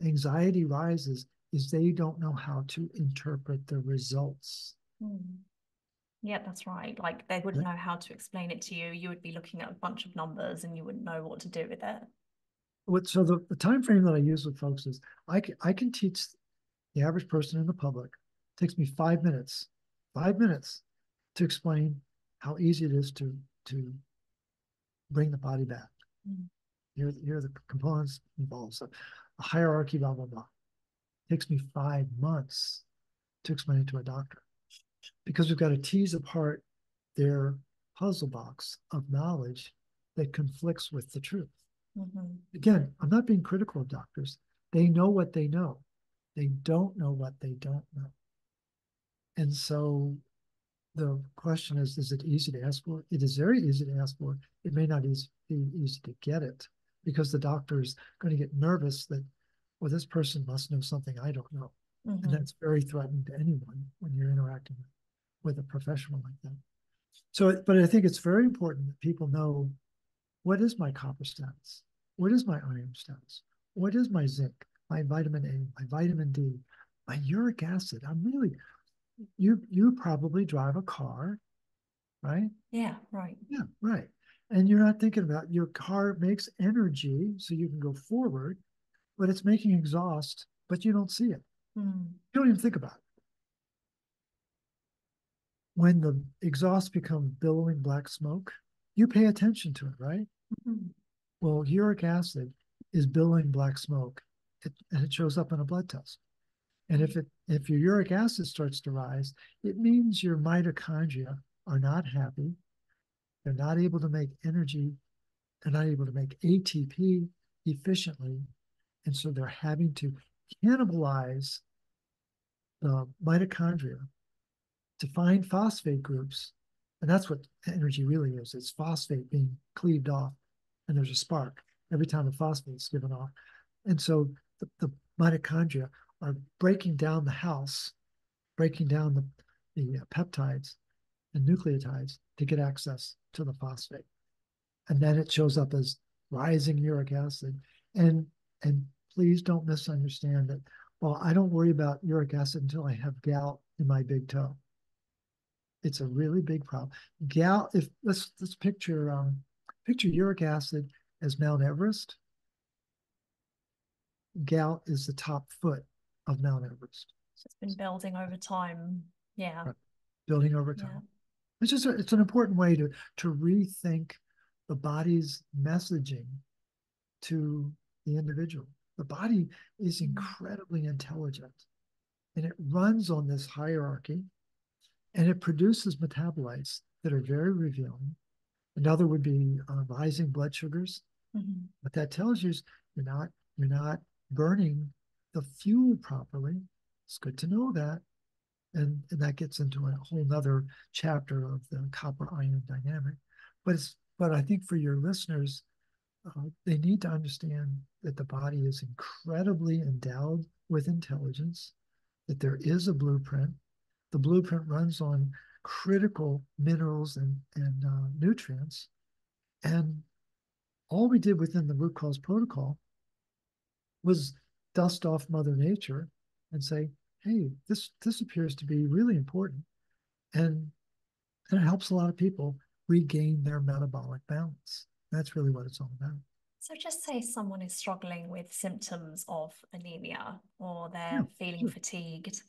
anxiety rises is they don't know how to interpret the results. Mm. Yeah, that's right. Like they wouldn't know how to explain it to you. You would be looking at a bunch of numbers and you wouldn't know what to do with it. what so the, the time frame that I use with folks is I can I can teach the average person in the public. It takes me five minutes, five minutes to explain how easy it is to to bring the body back. Mm. Here, here are the components involved. So a hierarchy, blah, blah, blah. Takes me five months to explain it to a doctor. Because we've got to tease apart their puzzle box of knowledge that conflicts with the truth Mhm. again, I'm not being critical of doctors. They know what they know. They don't know what they don't know. And so the question is, is it easy to ask for? It is very easy to ask for. It may not be easy to get it because the doctor is going to get nervous that, well, this person must know something I don't know. Mhm. And that's very threatening to anyone when you're interacting with a professional like that. So, but I think it's very important that people know what is my copper status? What is my iron status? What is my zinc, my vitamin A, my vitamin D, my uric acid? I'm really, you you probably drive a car, right? Yeah, right. Yeah, right. And you're not thinking about your car makes energy so you can go forward, but it's making exhaust, but you don't see it. Mm. You don't even think about it. When the exhaust becomes billowing black smoke, you pay attention to it, right? Mhm. Well, uric acid is billowing black smoke, it, and it shows up in a blood test. And if it if your uric acid starts to rise, it means your mitochondria are not happy. They're not able to make energy. They're not able to make ATP efficiently, and so they're having to cannibalize the mitochondria to find phosphate groups. And that's what energy really is. It's phosphate being cleaved off, and there's a spark every time a phosphate is given off. And so the, the mitochondria are breaking down the house, breaking down the, the uh, peptides and nucleotides to get access to the phosphate. And then it shows up as rising uric acid. And and please don't misunderstand that. Well, I don't worry about uric acid until I have gout in my big toe. It's a really big problem. Gout, if let's let's picture um picture uric acid as Mount Everest. Gout is the top foot of Mount Everest, So it's been building over time. Yeah. Right. building over Yeah. time. It's just a, it's an important way to to rethink the body's messaging to the individual. The body is Mhm. incredibly intelligent and it runs on this hierarchy and it produces metabolites that are very revealing. Another would be uh, rising blood sugars. Mhm. What that tells you is you're not you're not burning the fuel properly. It's good to know that. And, and that gets into a whole nother chapter of the copper ion dynamic. But it's but I think for your listeners, uh, they need to understand that the body is incredibly endowed with intelligence, that there is a blueprint. The blueprint runs on critical minerals and, and uh, nutrients. And all we did within the root cause protocol was dust off Mother Nature and say, hey, this this appears to be really important. And, and it helps a lot of people regain their metabolic balance. That's really what it's all about. So just say someone is struggling with symptoms of anemia or they're yeah, feeling fatigued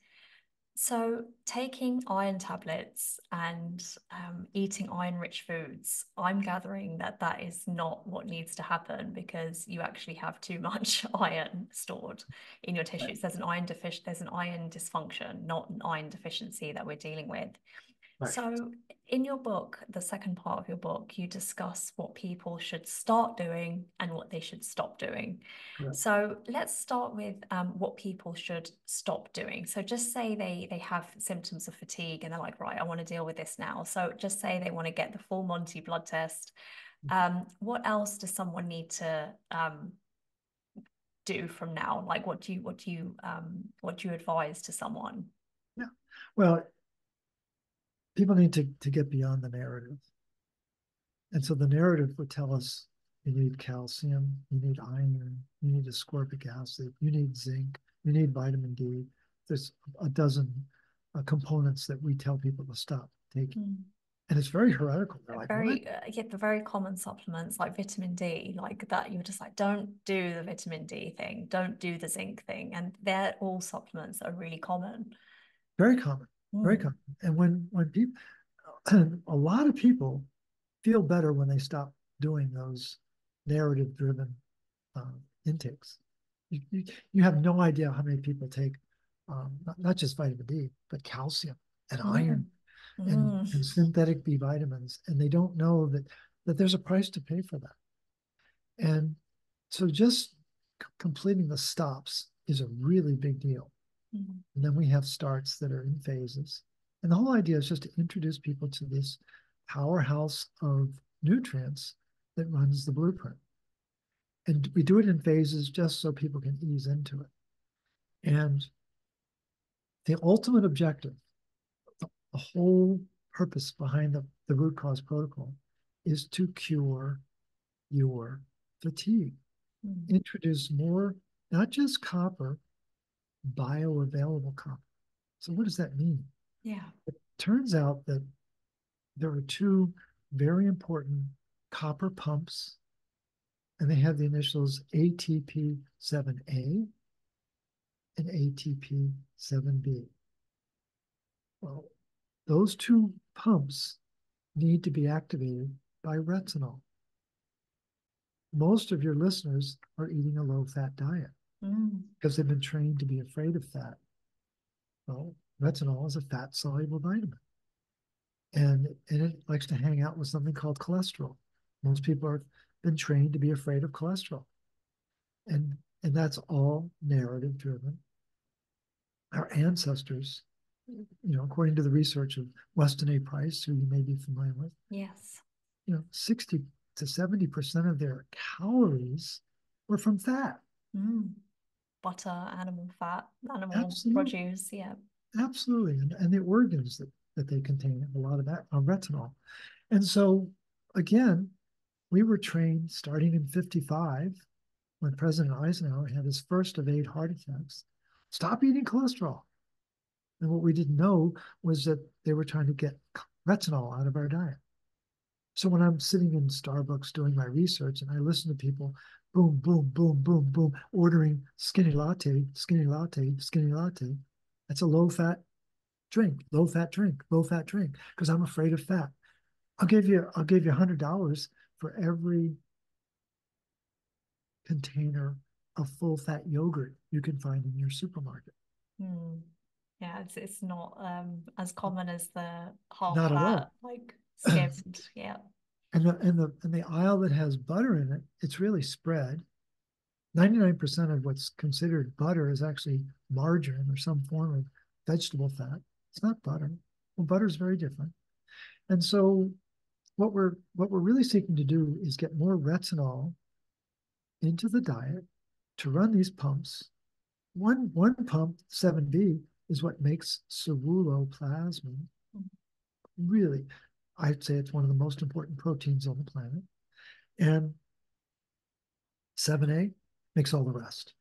so, taking iron tablets and um, eating iron rich foods, I'm gathering that that is not what needs to happen because you actually have too <laughs> much iron stored in your tissues. There's an iron deficient, there's an iron dysfunction, not an iron deficiency that we're dealing with. So, in your book, the second part of your book, you discuss what people should start doing and what they should stop doing. So, let's start with um, what people should stop doing. So, just say they they have symptoms of fatigue and they're like, right, I want to deal with this now. So, just say they want to get the full Monty blood test. Mm. Um, what else does someone need to um, do from now? Like, what do you what do you um, what do you advise to someone? Yeah, well, people need to, to get beyond the narrative. And so the narrative would tell us you need calcium, you need iron, you need ascorbic acid, you need zinc, you need vitamin D. There's a dozen uh, components that we tell people to stop taking. Mm. And it's very heretical. They're like, very, uh, yeah, the very common supplements like vitamin D, like that. You're just like, don't do the vitamin D thing, don't do the zinc thing, and they're all supplements that are really common. Very common. Very common. And when when people, <clears throat> a lot of people feel better when they stop doing those narrative driven uh, intakes. You, you, you have no idea how many people take um, not, not, just vitamin D, but calcium and mm. iron and, mm. and, synthetic B vitamins, and they don't know that that there's a price to pay for that. And so, just completing the stops is a really big deal. Mm-hmm. And then we have starts that are in phases. And the whole idea is just to introduce people to this powerhouse of nutrients that runs the blueprint. And we do it in phases just so people can ease into it. And the ultimate objective, the, the whole purpose behind the, the root cause protocol is to cure your fatigue. Mm-hmm. Introduce more, not just copper, bioavailable copper. So what does that mean? Yeah. It turns out that there are two very important copper pumps, and they have the initials ATP7A and ATP7B. Well, those two pumps need to be activated by retinol. Most of your listeners are eating a low fat diet mm. because they've been trained to be afraid of fat. Well, retinol is a fat soluble vitamin. And, and it likes to hang out with something called cholesterol. Most people have been trained to be afraid of cholesterol. And, and that's all narrative driven. Our ancestors, you know, according to the research of Weston A. Price, who you may be familiar with. Yes. You know, 60 to 70% of their calories were from fat. Mm butter, animal fat, animal Absolutely. produce. Yeah. Absolutely. And, and the organs that, that they contain a lot of that on retinol. And so, again, we were trained starting in 55 when President Eisenhower had his first of eight heart attacks stop eating cholesterol. And what we didn't know was that they were trying to get retinol out of our diet. So when I'm sitting in Starbucks doing my research and I listen to people boom, boom, boom, boom, boom, ordering skinny latte, skinny latte, skinny latte. That's a low fat drink, low fat drink, low fat drink, because I'm afraid of fat. I'll give you, I'll give you a hundred dollars for every container of full fat yogurt you can find in your supermarket. Hmm. Yeah, it's it's not um as common as the half not fat, like skimmed. <laughs> yeah. And the and the and the aisle that has butter in it, it's really spread. 99% of what's considered butter is actually margarine or some form of vegetable fat. It's not butter. Well, butter is very different. And so what we're what we're really seeking to do is get more retinol into the diet to run these pumps. One, one pump, 7B, is what makes ceruloplasmin. Mm-hmm. Really, I'd say it's one of the most important proteins on the planet. And 7A makes all the rest.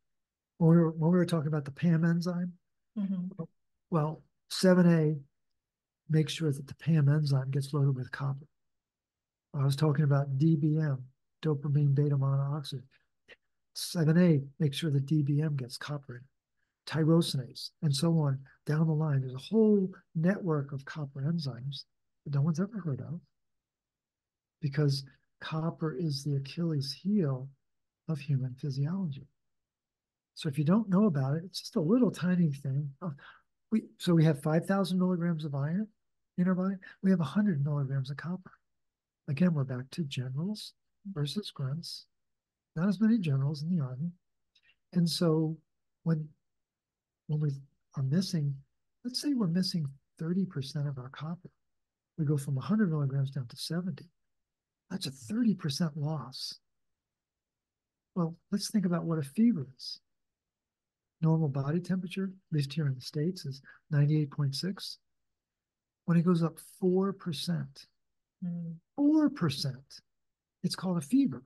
When we were, when we were talking about the PAM enzyme, Mhm. well, 7A makes sure that the PAM enzyme gets loaded with copper. I was talking about DBM, dopamine beta monooxygenase. 7A makes sure that DBM gets copper in tyrosinase, and so on down the line. There's a whole network of copper enzymes that no one's ever heard of because copper is the Achilles heel of human physiology. So if you don't know about it, it's just a little tiny thing. Uh, we so we have 5,000 milligrams of iron in our body. We have 100 milligrams of copper. Again, we're back to generals versus grunts. Not as many generals in the army. And so when when we are missing, let's say we're missing 30% of our copper, we go from 100 milligrams down to 70. That's a 30% loss. Well, let's think about what a fever is. Normal body temperature, at least here in the States, is 98.6. When it goes up 4%, Mm. 4%, it's called a fever.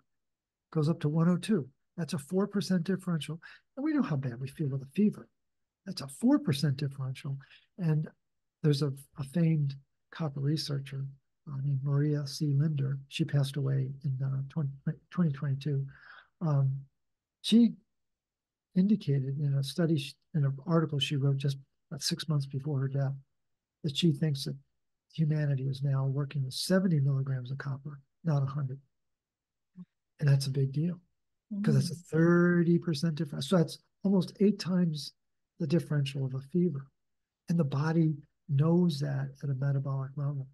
Goes up to 102. That's a 4% differential. And we know how bad we feel with a fever. That's a 4% differential. And there's a, a famed copper researcher uh, named Maria C. Linder. She passed away in uh, 20, 2022. Um, she indicated in a study, in an article she wrote just about six months before her death, that she thinks that humanity is now working with 70 milligrams of copper, not 100. And that's a big deal because that's a 30% difference. So that's almost eight times the differential of a fever. And the body knows that at a metabolic level.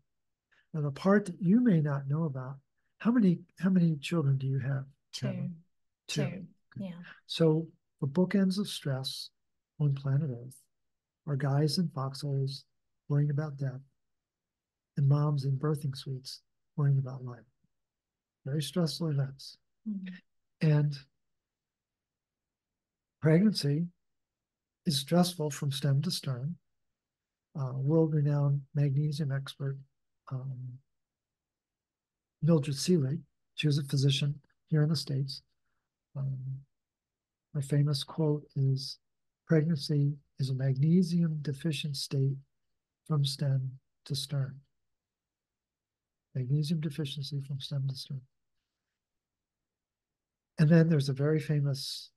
Now, the part that you may not know about, how many how many children do you have? Two. Kevin? Two. Yeah. So the bookends of stress on planet Earth are guys in foxholes worrying about death and moms in birthing suites worrying about life. Very stressful events. Mhm. And pregnancy is stressful from stem to stern. Uh, world renowned magnesium expert, um, Mildred Seelig, she was a physician here in the States. Um, her famous quote is pregnancy is a magnesium deficient state from stem to stern. Magnesium deficiency from stem to stern. And then there's a very famous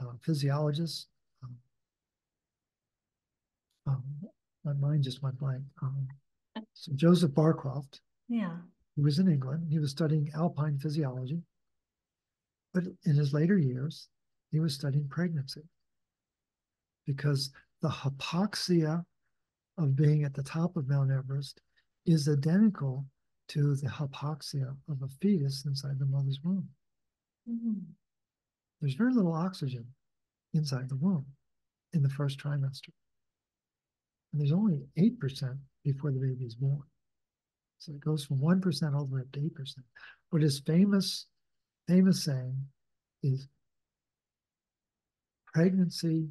uh, physiologist. Um, um, my mind just went blank. Um, so Joseph Barcroft, Yeah. he was in England. He was studying alpine physiology. But in his later years, he was studying pregnancy because the hypoxia of being at the top of Mount Everest is identical to the hypoxia of a fetus inside the mother's womb. Mhm. There's very little oxygen inside the womb in the first trimester. And there's only 8% before the baby is born. So it goes from 1% all the way up to 8%. What his famous, famous saying is pregnancy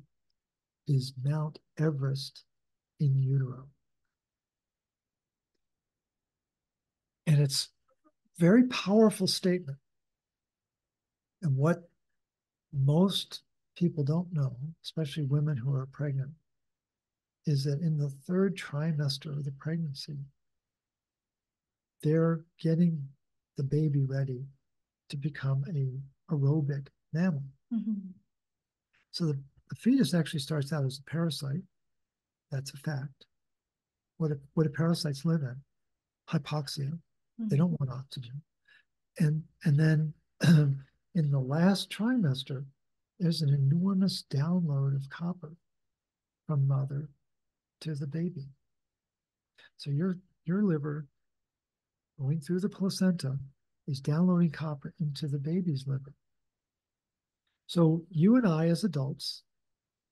is Mount Everest in utero. And it's very powerful statement. And what most people don't know, especially women who are pregnant, is that in the third trimester of the pregnancy, they're getting the baby ready to become a aerobic mammal. Mhm. So the, the fetus actually starts out as a parasite. That's a fact. What, a, what do parasites live in? Hypoxia. They Mhm. don't want oxygen. And and then <clears throat> in the last trimester, there's an enormous download of copper from mother to the baby. So your your liver going through the placenta is downloading copper into the baby's liver. So you and I as adults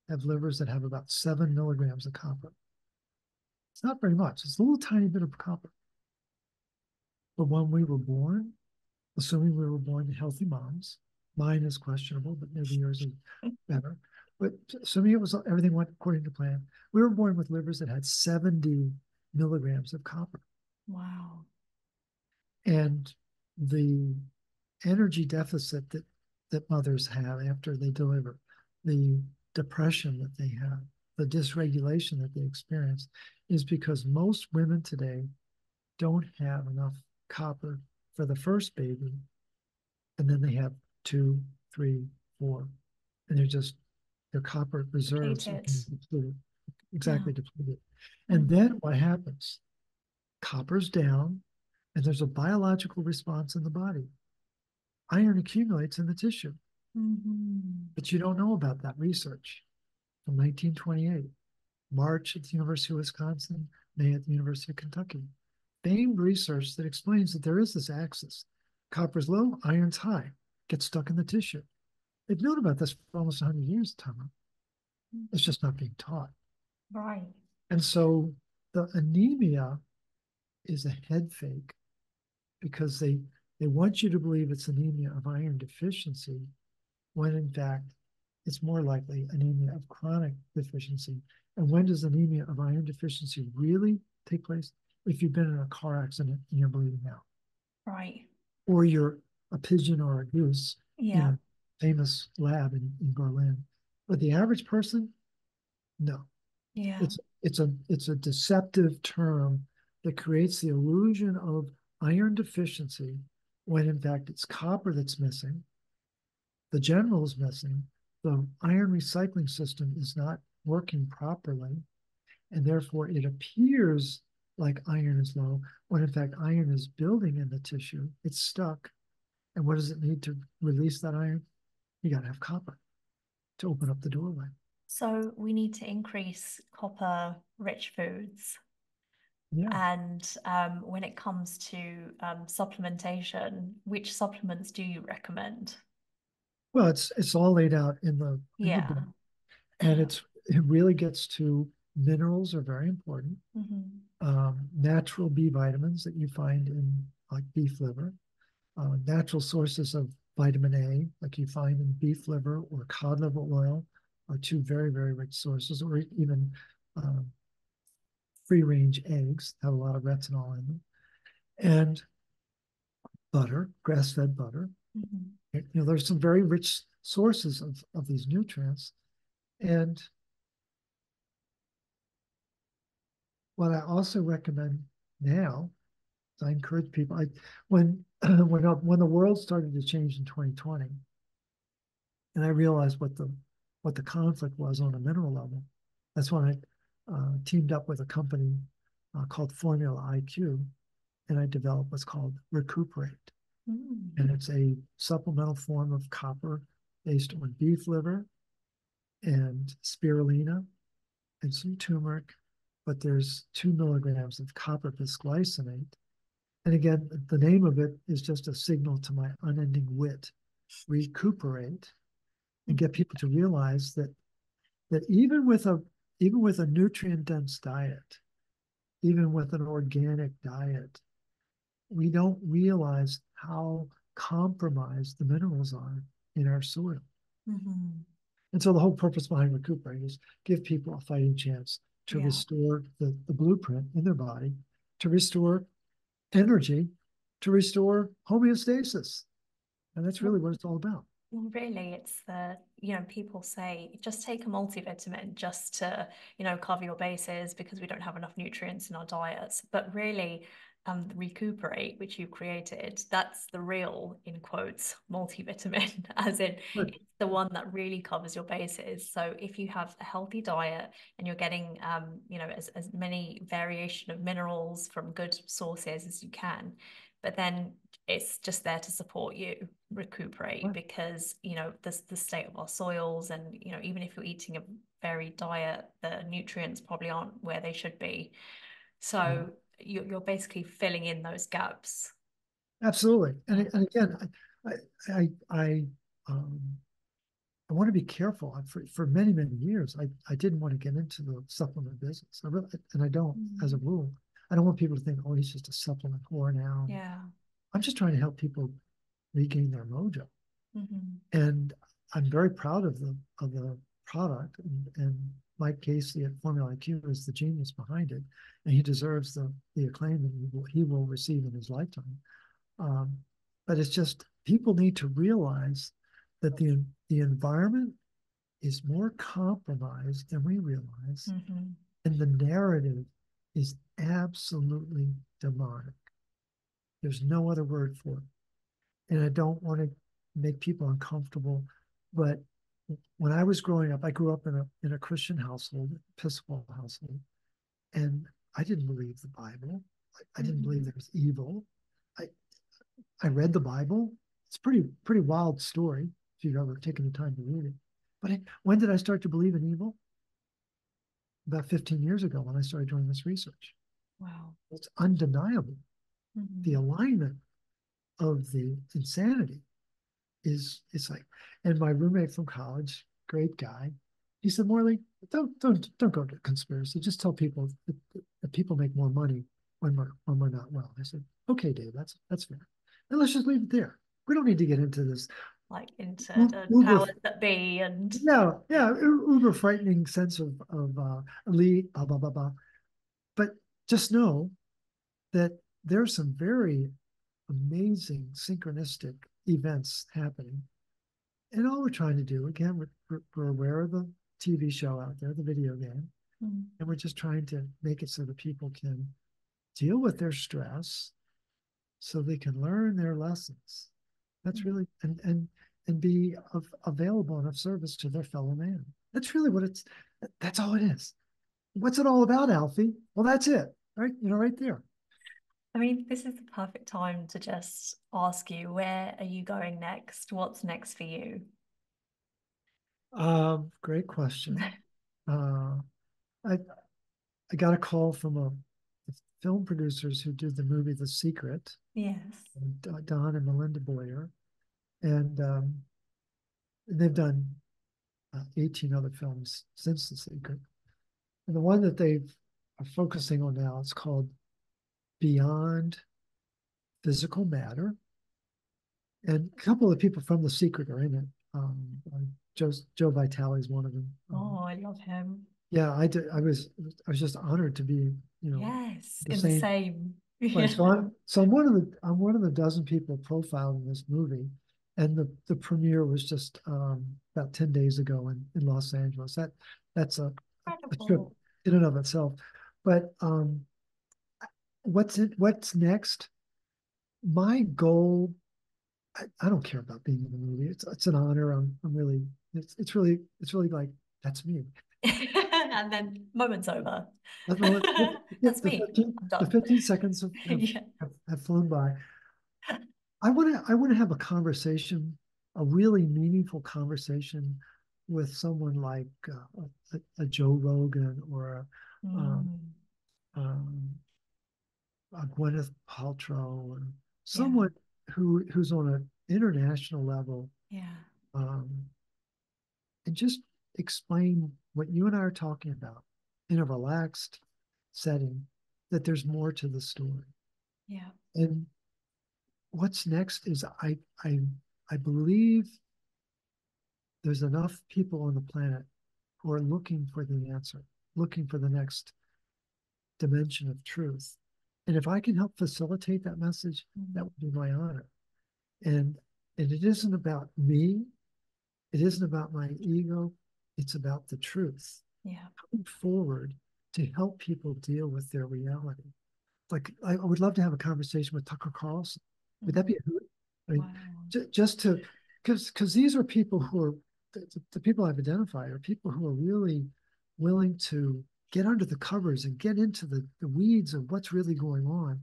have livers that have about seven milligrams of copper. It's not very much. It's a little tiny bit of copper. But when we were born, assuming we were born to healthy moms, Mine is questionable, but maybe yours is better. But so me, it was everything went according to plan. We were born with livers that had 70 milligrams of copper. Wow. And the energy deficit that, that mothers have after they deliver, the depression that they have, the dysregulation that they experience is because most women today don't have enough copper for the first baby. And then they have two, three, four, and they're just their copper reserves depleted, exactly yeah. depleted. And mm-hmm. then what happens? Copper's down, and there's a biological response in the body. Iron accumulates in the tissue. Mm-hmm. But you don't know about that research from 1928. March at the University of Wisconsin, May at the University of Kentucky. Famed research that explains that there is this axis. Copper's low, iron's high, gets stuck in the tissue. They've known about this for almost 100 years, Tama. Mm-hmm. It's just not being taught. Right. And so the anemia is a head fake because they they want you to believe it's anemia of iron deficiency when in fact it's more likely anemia of chronic deficiency. And when does anemia of iron deficiency really take place? If you've been in a car accident and you're bleeding out. Right. Or you're a pigeon or a goose yeah. in a famous lab in, in Berlin. But the average person, no. Yeah. It's it's a it's a deceptive term that creates the illusion of iron deficiency when in fact it's copper that's missing. The general is missing. The iron recycling system is not working properly. And therefore it appears like iron is low when in fact iron is building in the tissue. It's stuck. And what does it need to release that iron? You got to have copper to open up the doorway. So we need to increase copper rich foods. Yeah. And um, when it comes to um, supplementation, which supplements do you recommend? Well, it's it's all laid out in the in yeah, the and it's it really gets to minerals are very important. Mm-hmm. Um, natural B vitamins that you find in like beef liver, uh, natural sources of vitamin A, like you find in beef liver or cod liver oil, are two very, very rich sources, or even um, free range eggs have a lot of retinol in them. And butter, grass fed butter. Mm-hmm. You know, there's some very rich sources of, of these nutrients. And what I also recommend now I encourage people. I when <clears throat> when when the world started to change in 2020, and I realized what the what the conflict was on a mineral level. That's when I uh, teamed up with a company uh, called Formula IQ, and I developed what's called Recuperate, mm. and it's a supplemental form of copper based on beef liver and spirulina and some turmeric, but there's two milligrams of copper bisglycinate and again, the name of it is just a signal to my unending wit. Recuperate and get people to realize that that even with a even with a nutrient dense diet, even with an organic diet, we don't realize how compromised the minerals are in our soil. Mm-hmm. And so the whole purpose behind recuperate is give people a fighting chance to yeah. restore the, the blueprint in their body, to restore energy to restore homeostasis. And that's really what it's all about. Really, it's the, you know, people say just take a multivitamin just to, you know, cover your bases because we don't have enough nutrients in our diets. But really, um, recuperate, which you've created, that's the real, in quotes, multivitamin, <laughs> as in it's the one that really covers your bases. So if you have a healthy diet and you're getting, um, you know, as, as many variation of minerals from good sources as you can, but then it's just there to support you recuperate right. because you know the, the state of our soils and you know even if you're eating a varied diet the nutrients probably aren't where they should be so mm you're, you're basically filling in those gaps absolutely and, and again i i i um I want to be careful. For, for many, many years, I, I didn't want to get into the supplement business. I really, and I don't mm-hmm. as a rule. I don't want people to think, oh, he's just a supplement whore now. Yeah. I'm just trying to help people regain their mojo. Mm-hmm. And I'm very proud of the of the product. And, and Mike Casey at Formula IQ is the genius behind it, and he deserves the the acclaim that he will, he will receive in his lifetime. Um, but it's just people need to realize that the the environment is more compromised than we realize, mm-hmm. and the narrative is absolutely demonic. There's no other word for it, and I don't want to make people uncomfortable, but when I was growing up, I grew up in a in a Christian household, Episcopal household, and I didn't believe the Bible. I, I didn't mm-hmm. believe there was evil. I I read the Bible. It's pretty pretty wild story if you've ever taken the time to read it. But it, when did I start to believe in evil? About 15 years ago when I started doing this research. Wow. It's undeniable. Mm-hmm. The alignment of the insanity is it's like and my roommate from college great guy he said morley don't don't don't go to conspiracy. Just tell people that, that people make more money when we're when we're not well. I said okay dave that's that's fair. And let's just leave it there. We don't need to get into this like into the powers that be and yeah yeah uber frightening sense of of uh elite blah blah blah blah. But just know that there's some very amazing synchronistic events happening. And all we're trying to do, again, we're, we're aware of the TV show out there, the video game, mm-hmm. and we're just trying to make it so that people can deal with their stress so they can learn their lessons. That's mm-hmm. really, and, and, and be of, available and of service to their fellow man. That's really what it's, that's all it is. What's it all about, Alfie? Well, that's it, right? You know, right there. I mean, this is the perfect time to just ask you, where are you going next? What's next for you? Um, great question. <laughs> uh, I I got a call from a film producers who did the movie The Secret. Yes. And, Don and Melinda Boyer, and um, they've done uh, 18 other films since The Secret. And the one that they are focusing on now is called beyond physical matter. And a couple of people from The Secret are in it. Um, uh, Joe, Joe Vitale is one of them. Um, oh, I love him. Yeah, I did. I was I was just honored to be, you know, yes, the in same. The same. Yeah. <laughs> So I'm so I'm one of the I'm one of the dozen people profiled in this movie, and the the premiere was just um, about ten days ago in, in Los Angeles. That that's a, a trip in and of itself. But um, what's it what's next? My goal I, I, don't care about being in the movie. It's it's an honor. I'm i'm really it's it's really it's really like that's me. <laughs> And then moments over. That's, <laughs> that's the me. 15, the 15 seconds have, <laughs> have, yeah. have, have flown by. I want to i want to have a conversation a really meaningful conversation with someone like uh, a, a, Joe Rogan or a, um, mm. um, um, uh, Gwyneth Paltrow or someone yeah. who who's on an international level. Yeah. Um, and just explain what you and I are talking about in a relaxed setting, that there's more to the story. Yeah. And what's next is I I I believe there's enough people on the planet who are looking for the answer, looking for the next dimension of truth. And if I can help facilitate that message, mm-hmm. that would be my honor. And and it isn't about me. It isn't about my ego. It's about the truth. Yeah. Coming forward to help people deal with their reality. Like I would love to have a conversation with Tucker Carlson. Would that be a hoot? I mean, wow. j- just to because because these are people who are the, the people I've identified are people who are really willing to get under the covers and get into the, the weeds of what's really going on.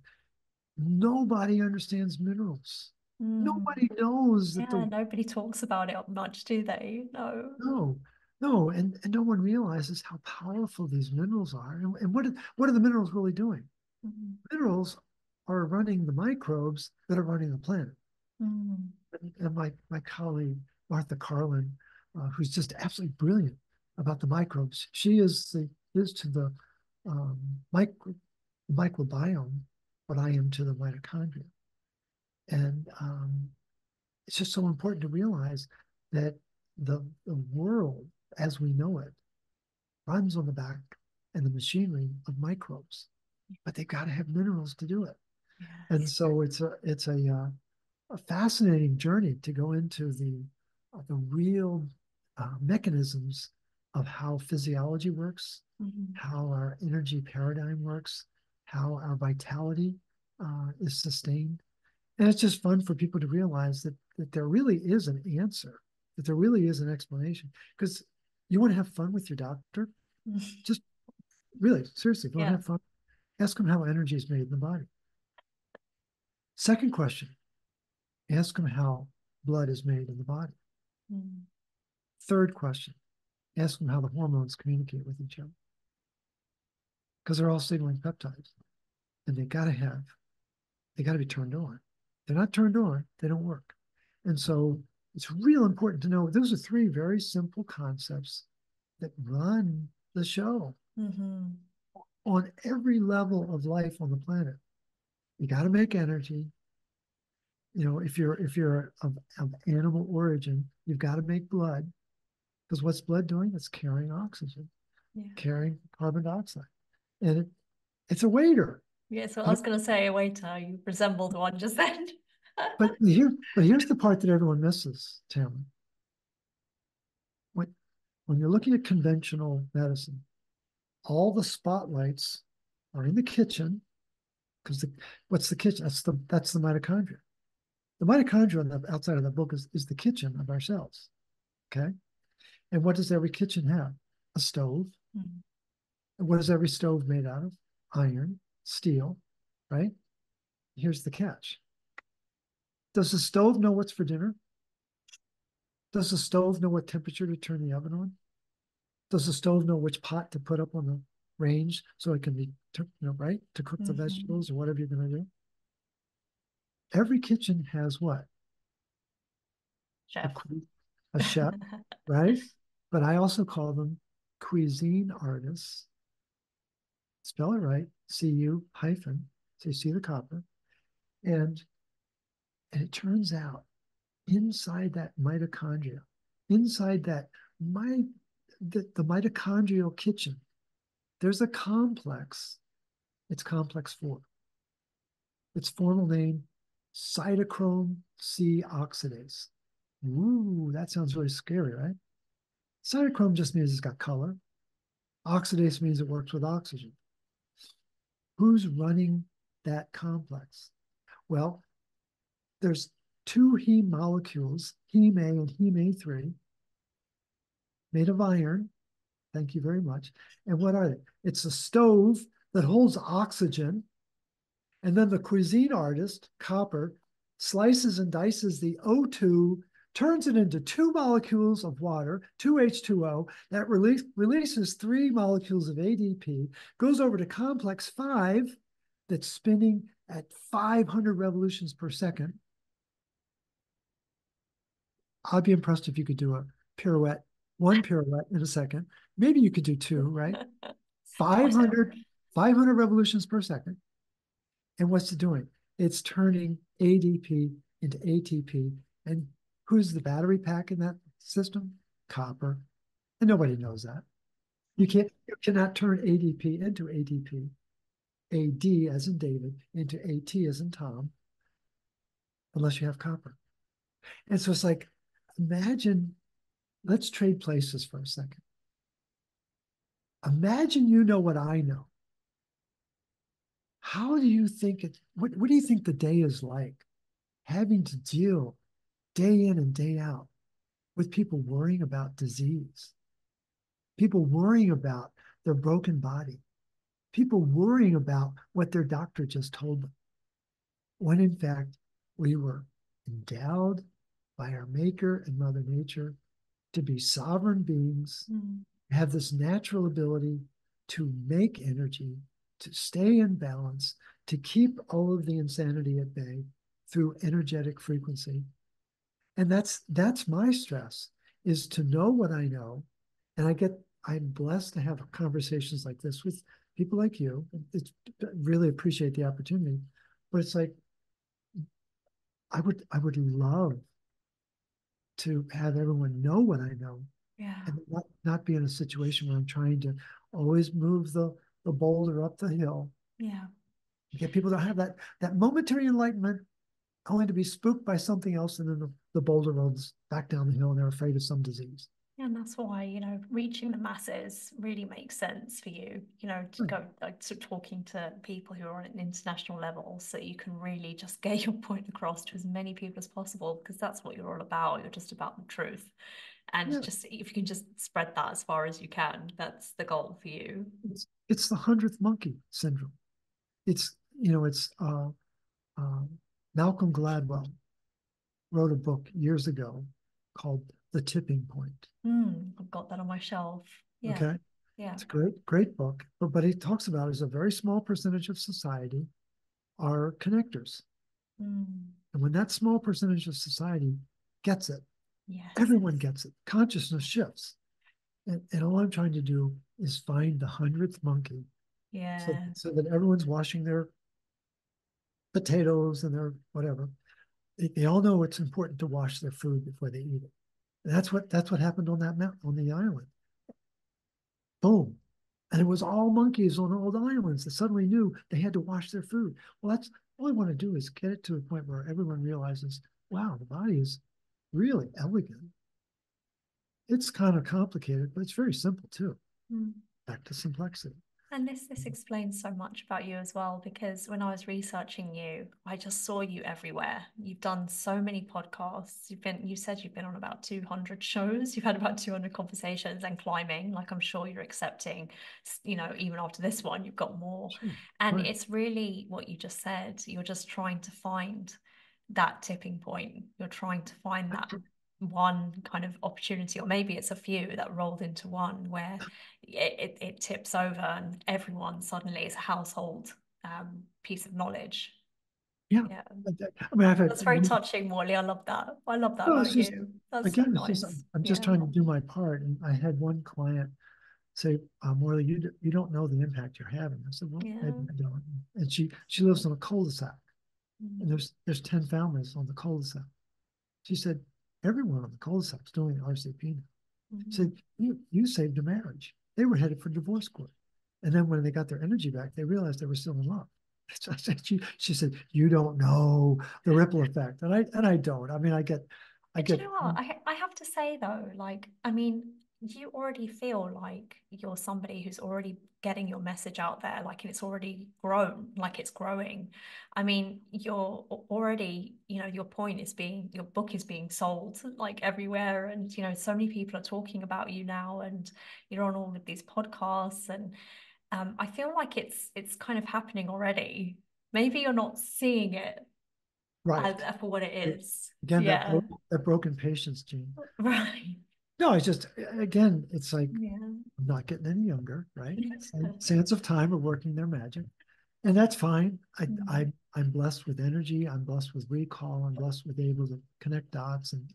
Nobody understands minerals. Mm. Nobody knows that yeah, the, nobody talks about it much, do they? No. No, no, and, and no one realizes how powerful these minerals are. And, and what, what are the minerals really doing? Mm. Minerals are running the microbes that are running the planet. Mm. And, and, my, my colleague, Martha Carlin, uh, who's just absolutely brilliant about the microbes, she is the is to the um, micro, microbiome what I am to the mitochondria. And um, it's just so important to realize that the, the world as we know it runs on the back and the machinery of microbes, but they've got to have minerals to do it. Yes. And so it's a it's a uh, a fascinating journey to go into the uh, the real uh, mechanisms of how physiology works, mm-hmm. how our energy paradigm works, how our vitality uh, is sustained, and it's just fun for people to realize that that there really is an answer, that there really is an explanation. Because you want to have fun with your doctor, <laughs> just really seriously, go yeah. have fun. Ask them how energy is made in the body. Second question Ask them how blood is made in the body. Mm. Third question ask them how the hormones communicate with each other. Because they're all signaling peptides. And they got to have, they got to be turned on. they're not turned on, they don't work. And so it's real important to know those are three very simple concepts that run the show mm-hmm. on every level of life on the planet. You got to make energy, you know, if you're if you're of, of animal origin, you've got to make blood because what's blood doing? It's carrying oxygen, yeah. carrying carbon dioxide, and it, it's a waiter. Yeah, so I was going to say a waiter. You resembled one just then. but here, but here's the part that everyone misses, Tim. When when you're looking at conventional medicine, all the spotlights are in the kitchen because the what's the kitchen? That's the that's the mitochondria. The mitochondria on the outside of the book is, is the kitchen of our cells. Okay. And what does every kitchen have? A stove. Mm-hmm. And what is every stove made out of? Iron, steel, right? Here's the catch. Does the stove know what's for dinner? Does the stove know what temperature to turn the oven on? Does the stove know which pot to put up on the range so it can be, you know, right, to cook mm-hmm. the vegetables or whatever you're going to do? every kitchen has what? Chef. A, a chef, right? <laughs> But I also call them cuisine artists. Spell it right, C-U hyphen, so you see the copper. And, and it turns out inside that mitochondria, inside that my the, the mitochondrial kitchen, there's a complex. It's complex four. Its formal name cytochrome C oxidase. Ooh, that sounds really scary, right? Cytochrome just means it's got color. Oxidase means it works with oxygen. Who's running that complex? Well, there's two heme molecules, heme A and heme A3, made of iron. Thank you very much. And what are they? It's a stove that holds oxygen and then the cuisine artist, copper, slices and dices the O2, turns it into two molecules of water, 2H2O, that release, releases three molecules of ADP, goes over to complex five that's spinning at 500 revolutions per second. I'd be impressed if you could do a pirouette, one pirouette in a second. Maybe you could do two, right? <laughs> 500, 500 revolutions per second. And what's it doing? It's turning ADP into ATP. And who's the battery pack in that system? Copper. And nobody knows that. You can't you cannot turn ADP into ATP. AD as in David, into AT as in Tom, unless you have copper. And so it's like, imagine, let's trade places for a second. Imagine you know what I know. How do you think it, what, what do you think the day is like? Having to deal day in and day out with people worrying about disease, people worrying about their broken body, people worrying about what their doctor just told them. When in fact, we were endowed by our Maker and Mother Nature to be sovereign beings, mm. have this natural ability to make energy to stay in balance, to keep all of the insanity at bay through energetic frequency. And that's that's my stress is to know what I know. And I get I'm blessed to have conversations like this with people like you. It's really appreciate the opportunity. But it's like I would I would love to have everyone know what I know Yeah. and not, not be in a situation where I'm trying to always move the, the boulder up the hill. Yeah. Get people to have that, that momentary enlightenment, only to be spooked by something else, and then the, the boulder rolls back down the hill and they're afraid of some disease. And that's why, you know, reaching the masses really makes sense for you, you know, to Right. go like to talking to people who are on an international level so you can really just <laughs> get your point across to as many people as possible because that's what you're all about. You're just about the truth. And Yeah. just if you can just spread that as far as you can, that's the goal for you. It's, it's the hundredth monkey syndrome. It's, you know, it's, uh, uh, Malcolm Gladwell wrote a book years ago called The Tipping Point. Mm, I've got that on my shelf. Yeah. Okay. Yeah. It's a great, great book. But, but he talks about is a very small percentage of society are connectors. Mm, And when that small percentage of society gets it, yes. everyone gets it. Consciousness shifts. And, and all I'm trying to do is find the hundredth monkey Yeah. so, so that everyone's washing their potatoes and their whatever. They, they all know it's important to wash their food before they eat it. And that's what that's what happened on that mountain on the island. Boom. And it was all monkeys on all the islands that suddenly knew they had to wash their food. Well, that's all I want to do is get it to a point where everyone realizes, wow, the body is really elegant. It's kind of complicated, but it's very simple too. Mm. Back to simplicity. And this this explains so much about you as well, because when I was researching you, I just saw you everywhere. You've done so many podcasts. You've been you said you've been on about 200 shows. You've had about 200 conversations and climbing. Like I'm sure you're accepting, you know, even after this one, you've got more. Sure. And Right. it's really what you just said. You're just trying to find that tipping point. You're trying to find that one kind of opportunity, or maybe it's a few that rolled into one where it, it, it tips over and everyone suddenly is a household um, piece of knowledge. Yeah. Yeah. I mean, I've That's very touching, Morley. I love that. I love that No, just- again, so nice. just, I'm just Yeah. trying to do my part. And I had one client say, uh, Morley, you, d- you don't know the impact you're having. I said, well, Yeah. I don't. And she, she lives on a cul-de-sac and Mm. there's, there's 10 families on the cul-de-sac. She said, everyone on the cul-de-sac is doing RCP now. Mhm. said, you, you saved a marriage. They were headed for divorce court. And then when they got their energy back, they realized they were still in love. <laughs> So I said, she, she said, you don't know the ripple effect. And I, and I don't, I mean, I get, I But get, you know what? I, I have to say though, like, I mean, you already feel like you're somebody who's already getting your message out there, like it's already grown, like it's growing. I mean, you're already, you know, your point is being, your book is being sold like everywhere. And, you know, so many people are talking about you now and you're on all of these podcasts. And um, I feel like it's, it's kind of happening already. Maybe you're not seeing it right. as, for what it is. Again, that, bro- that broken patience gene. <laughs> Right. No, it's just, again, it's like, Yeah. I'm not getting any younger, right? Sands of time are working their magic. And that's fine. I, Mhm. I, I'm blessed with energy. I'm blessed with recall. I'm blessed with able to connect dots and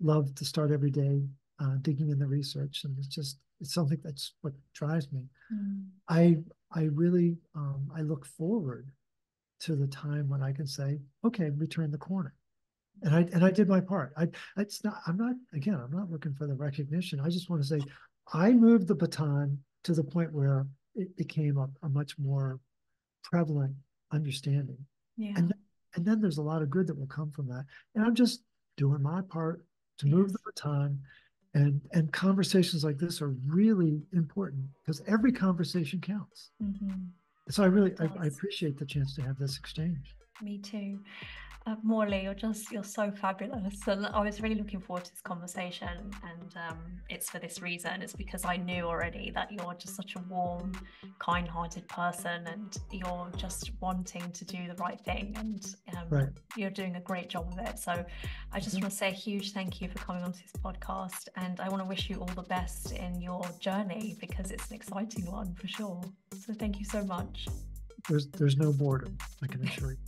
love to start every day uh, digging in the research. And it's just, it's something that's what drives me. Mm. I, I really, um, I look forward to the time when I can say, okay, we turned the corner. And I, and I did my part. I, it's not, I'm not, again, I'm not looking for the recognition. I just want to say, I moved the baton to the point where it became a, a much more prevalent understanding. Yeah. And, and then there's a lot of good that will come from that. And I'm just doing my part to move the baton. And, and conversations like this are really important because every conversation counts. Mhm. So I really, I, I appreciate the chance to have this exchange. Me too. Uh, Morley, you're just you're so fabulous, and I was really looking forward to this conversation. And um, it's for this reason. It's because I knew already that you're just such a warm, kind-hearted person, and you're just wanting to do the right thing, and um, Right. you're doing a great job of it. So I just Mhm. want to say a huge thank you for coming onto this podcast, and I want to wish you all the best in your journey because it's an exciting one for sure. So thank you so much. There's, there's no boredom, I can assure you.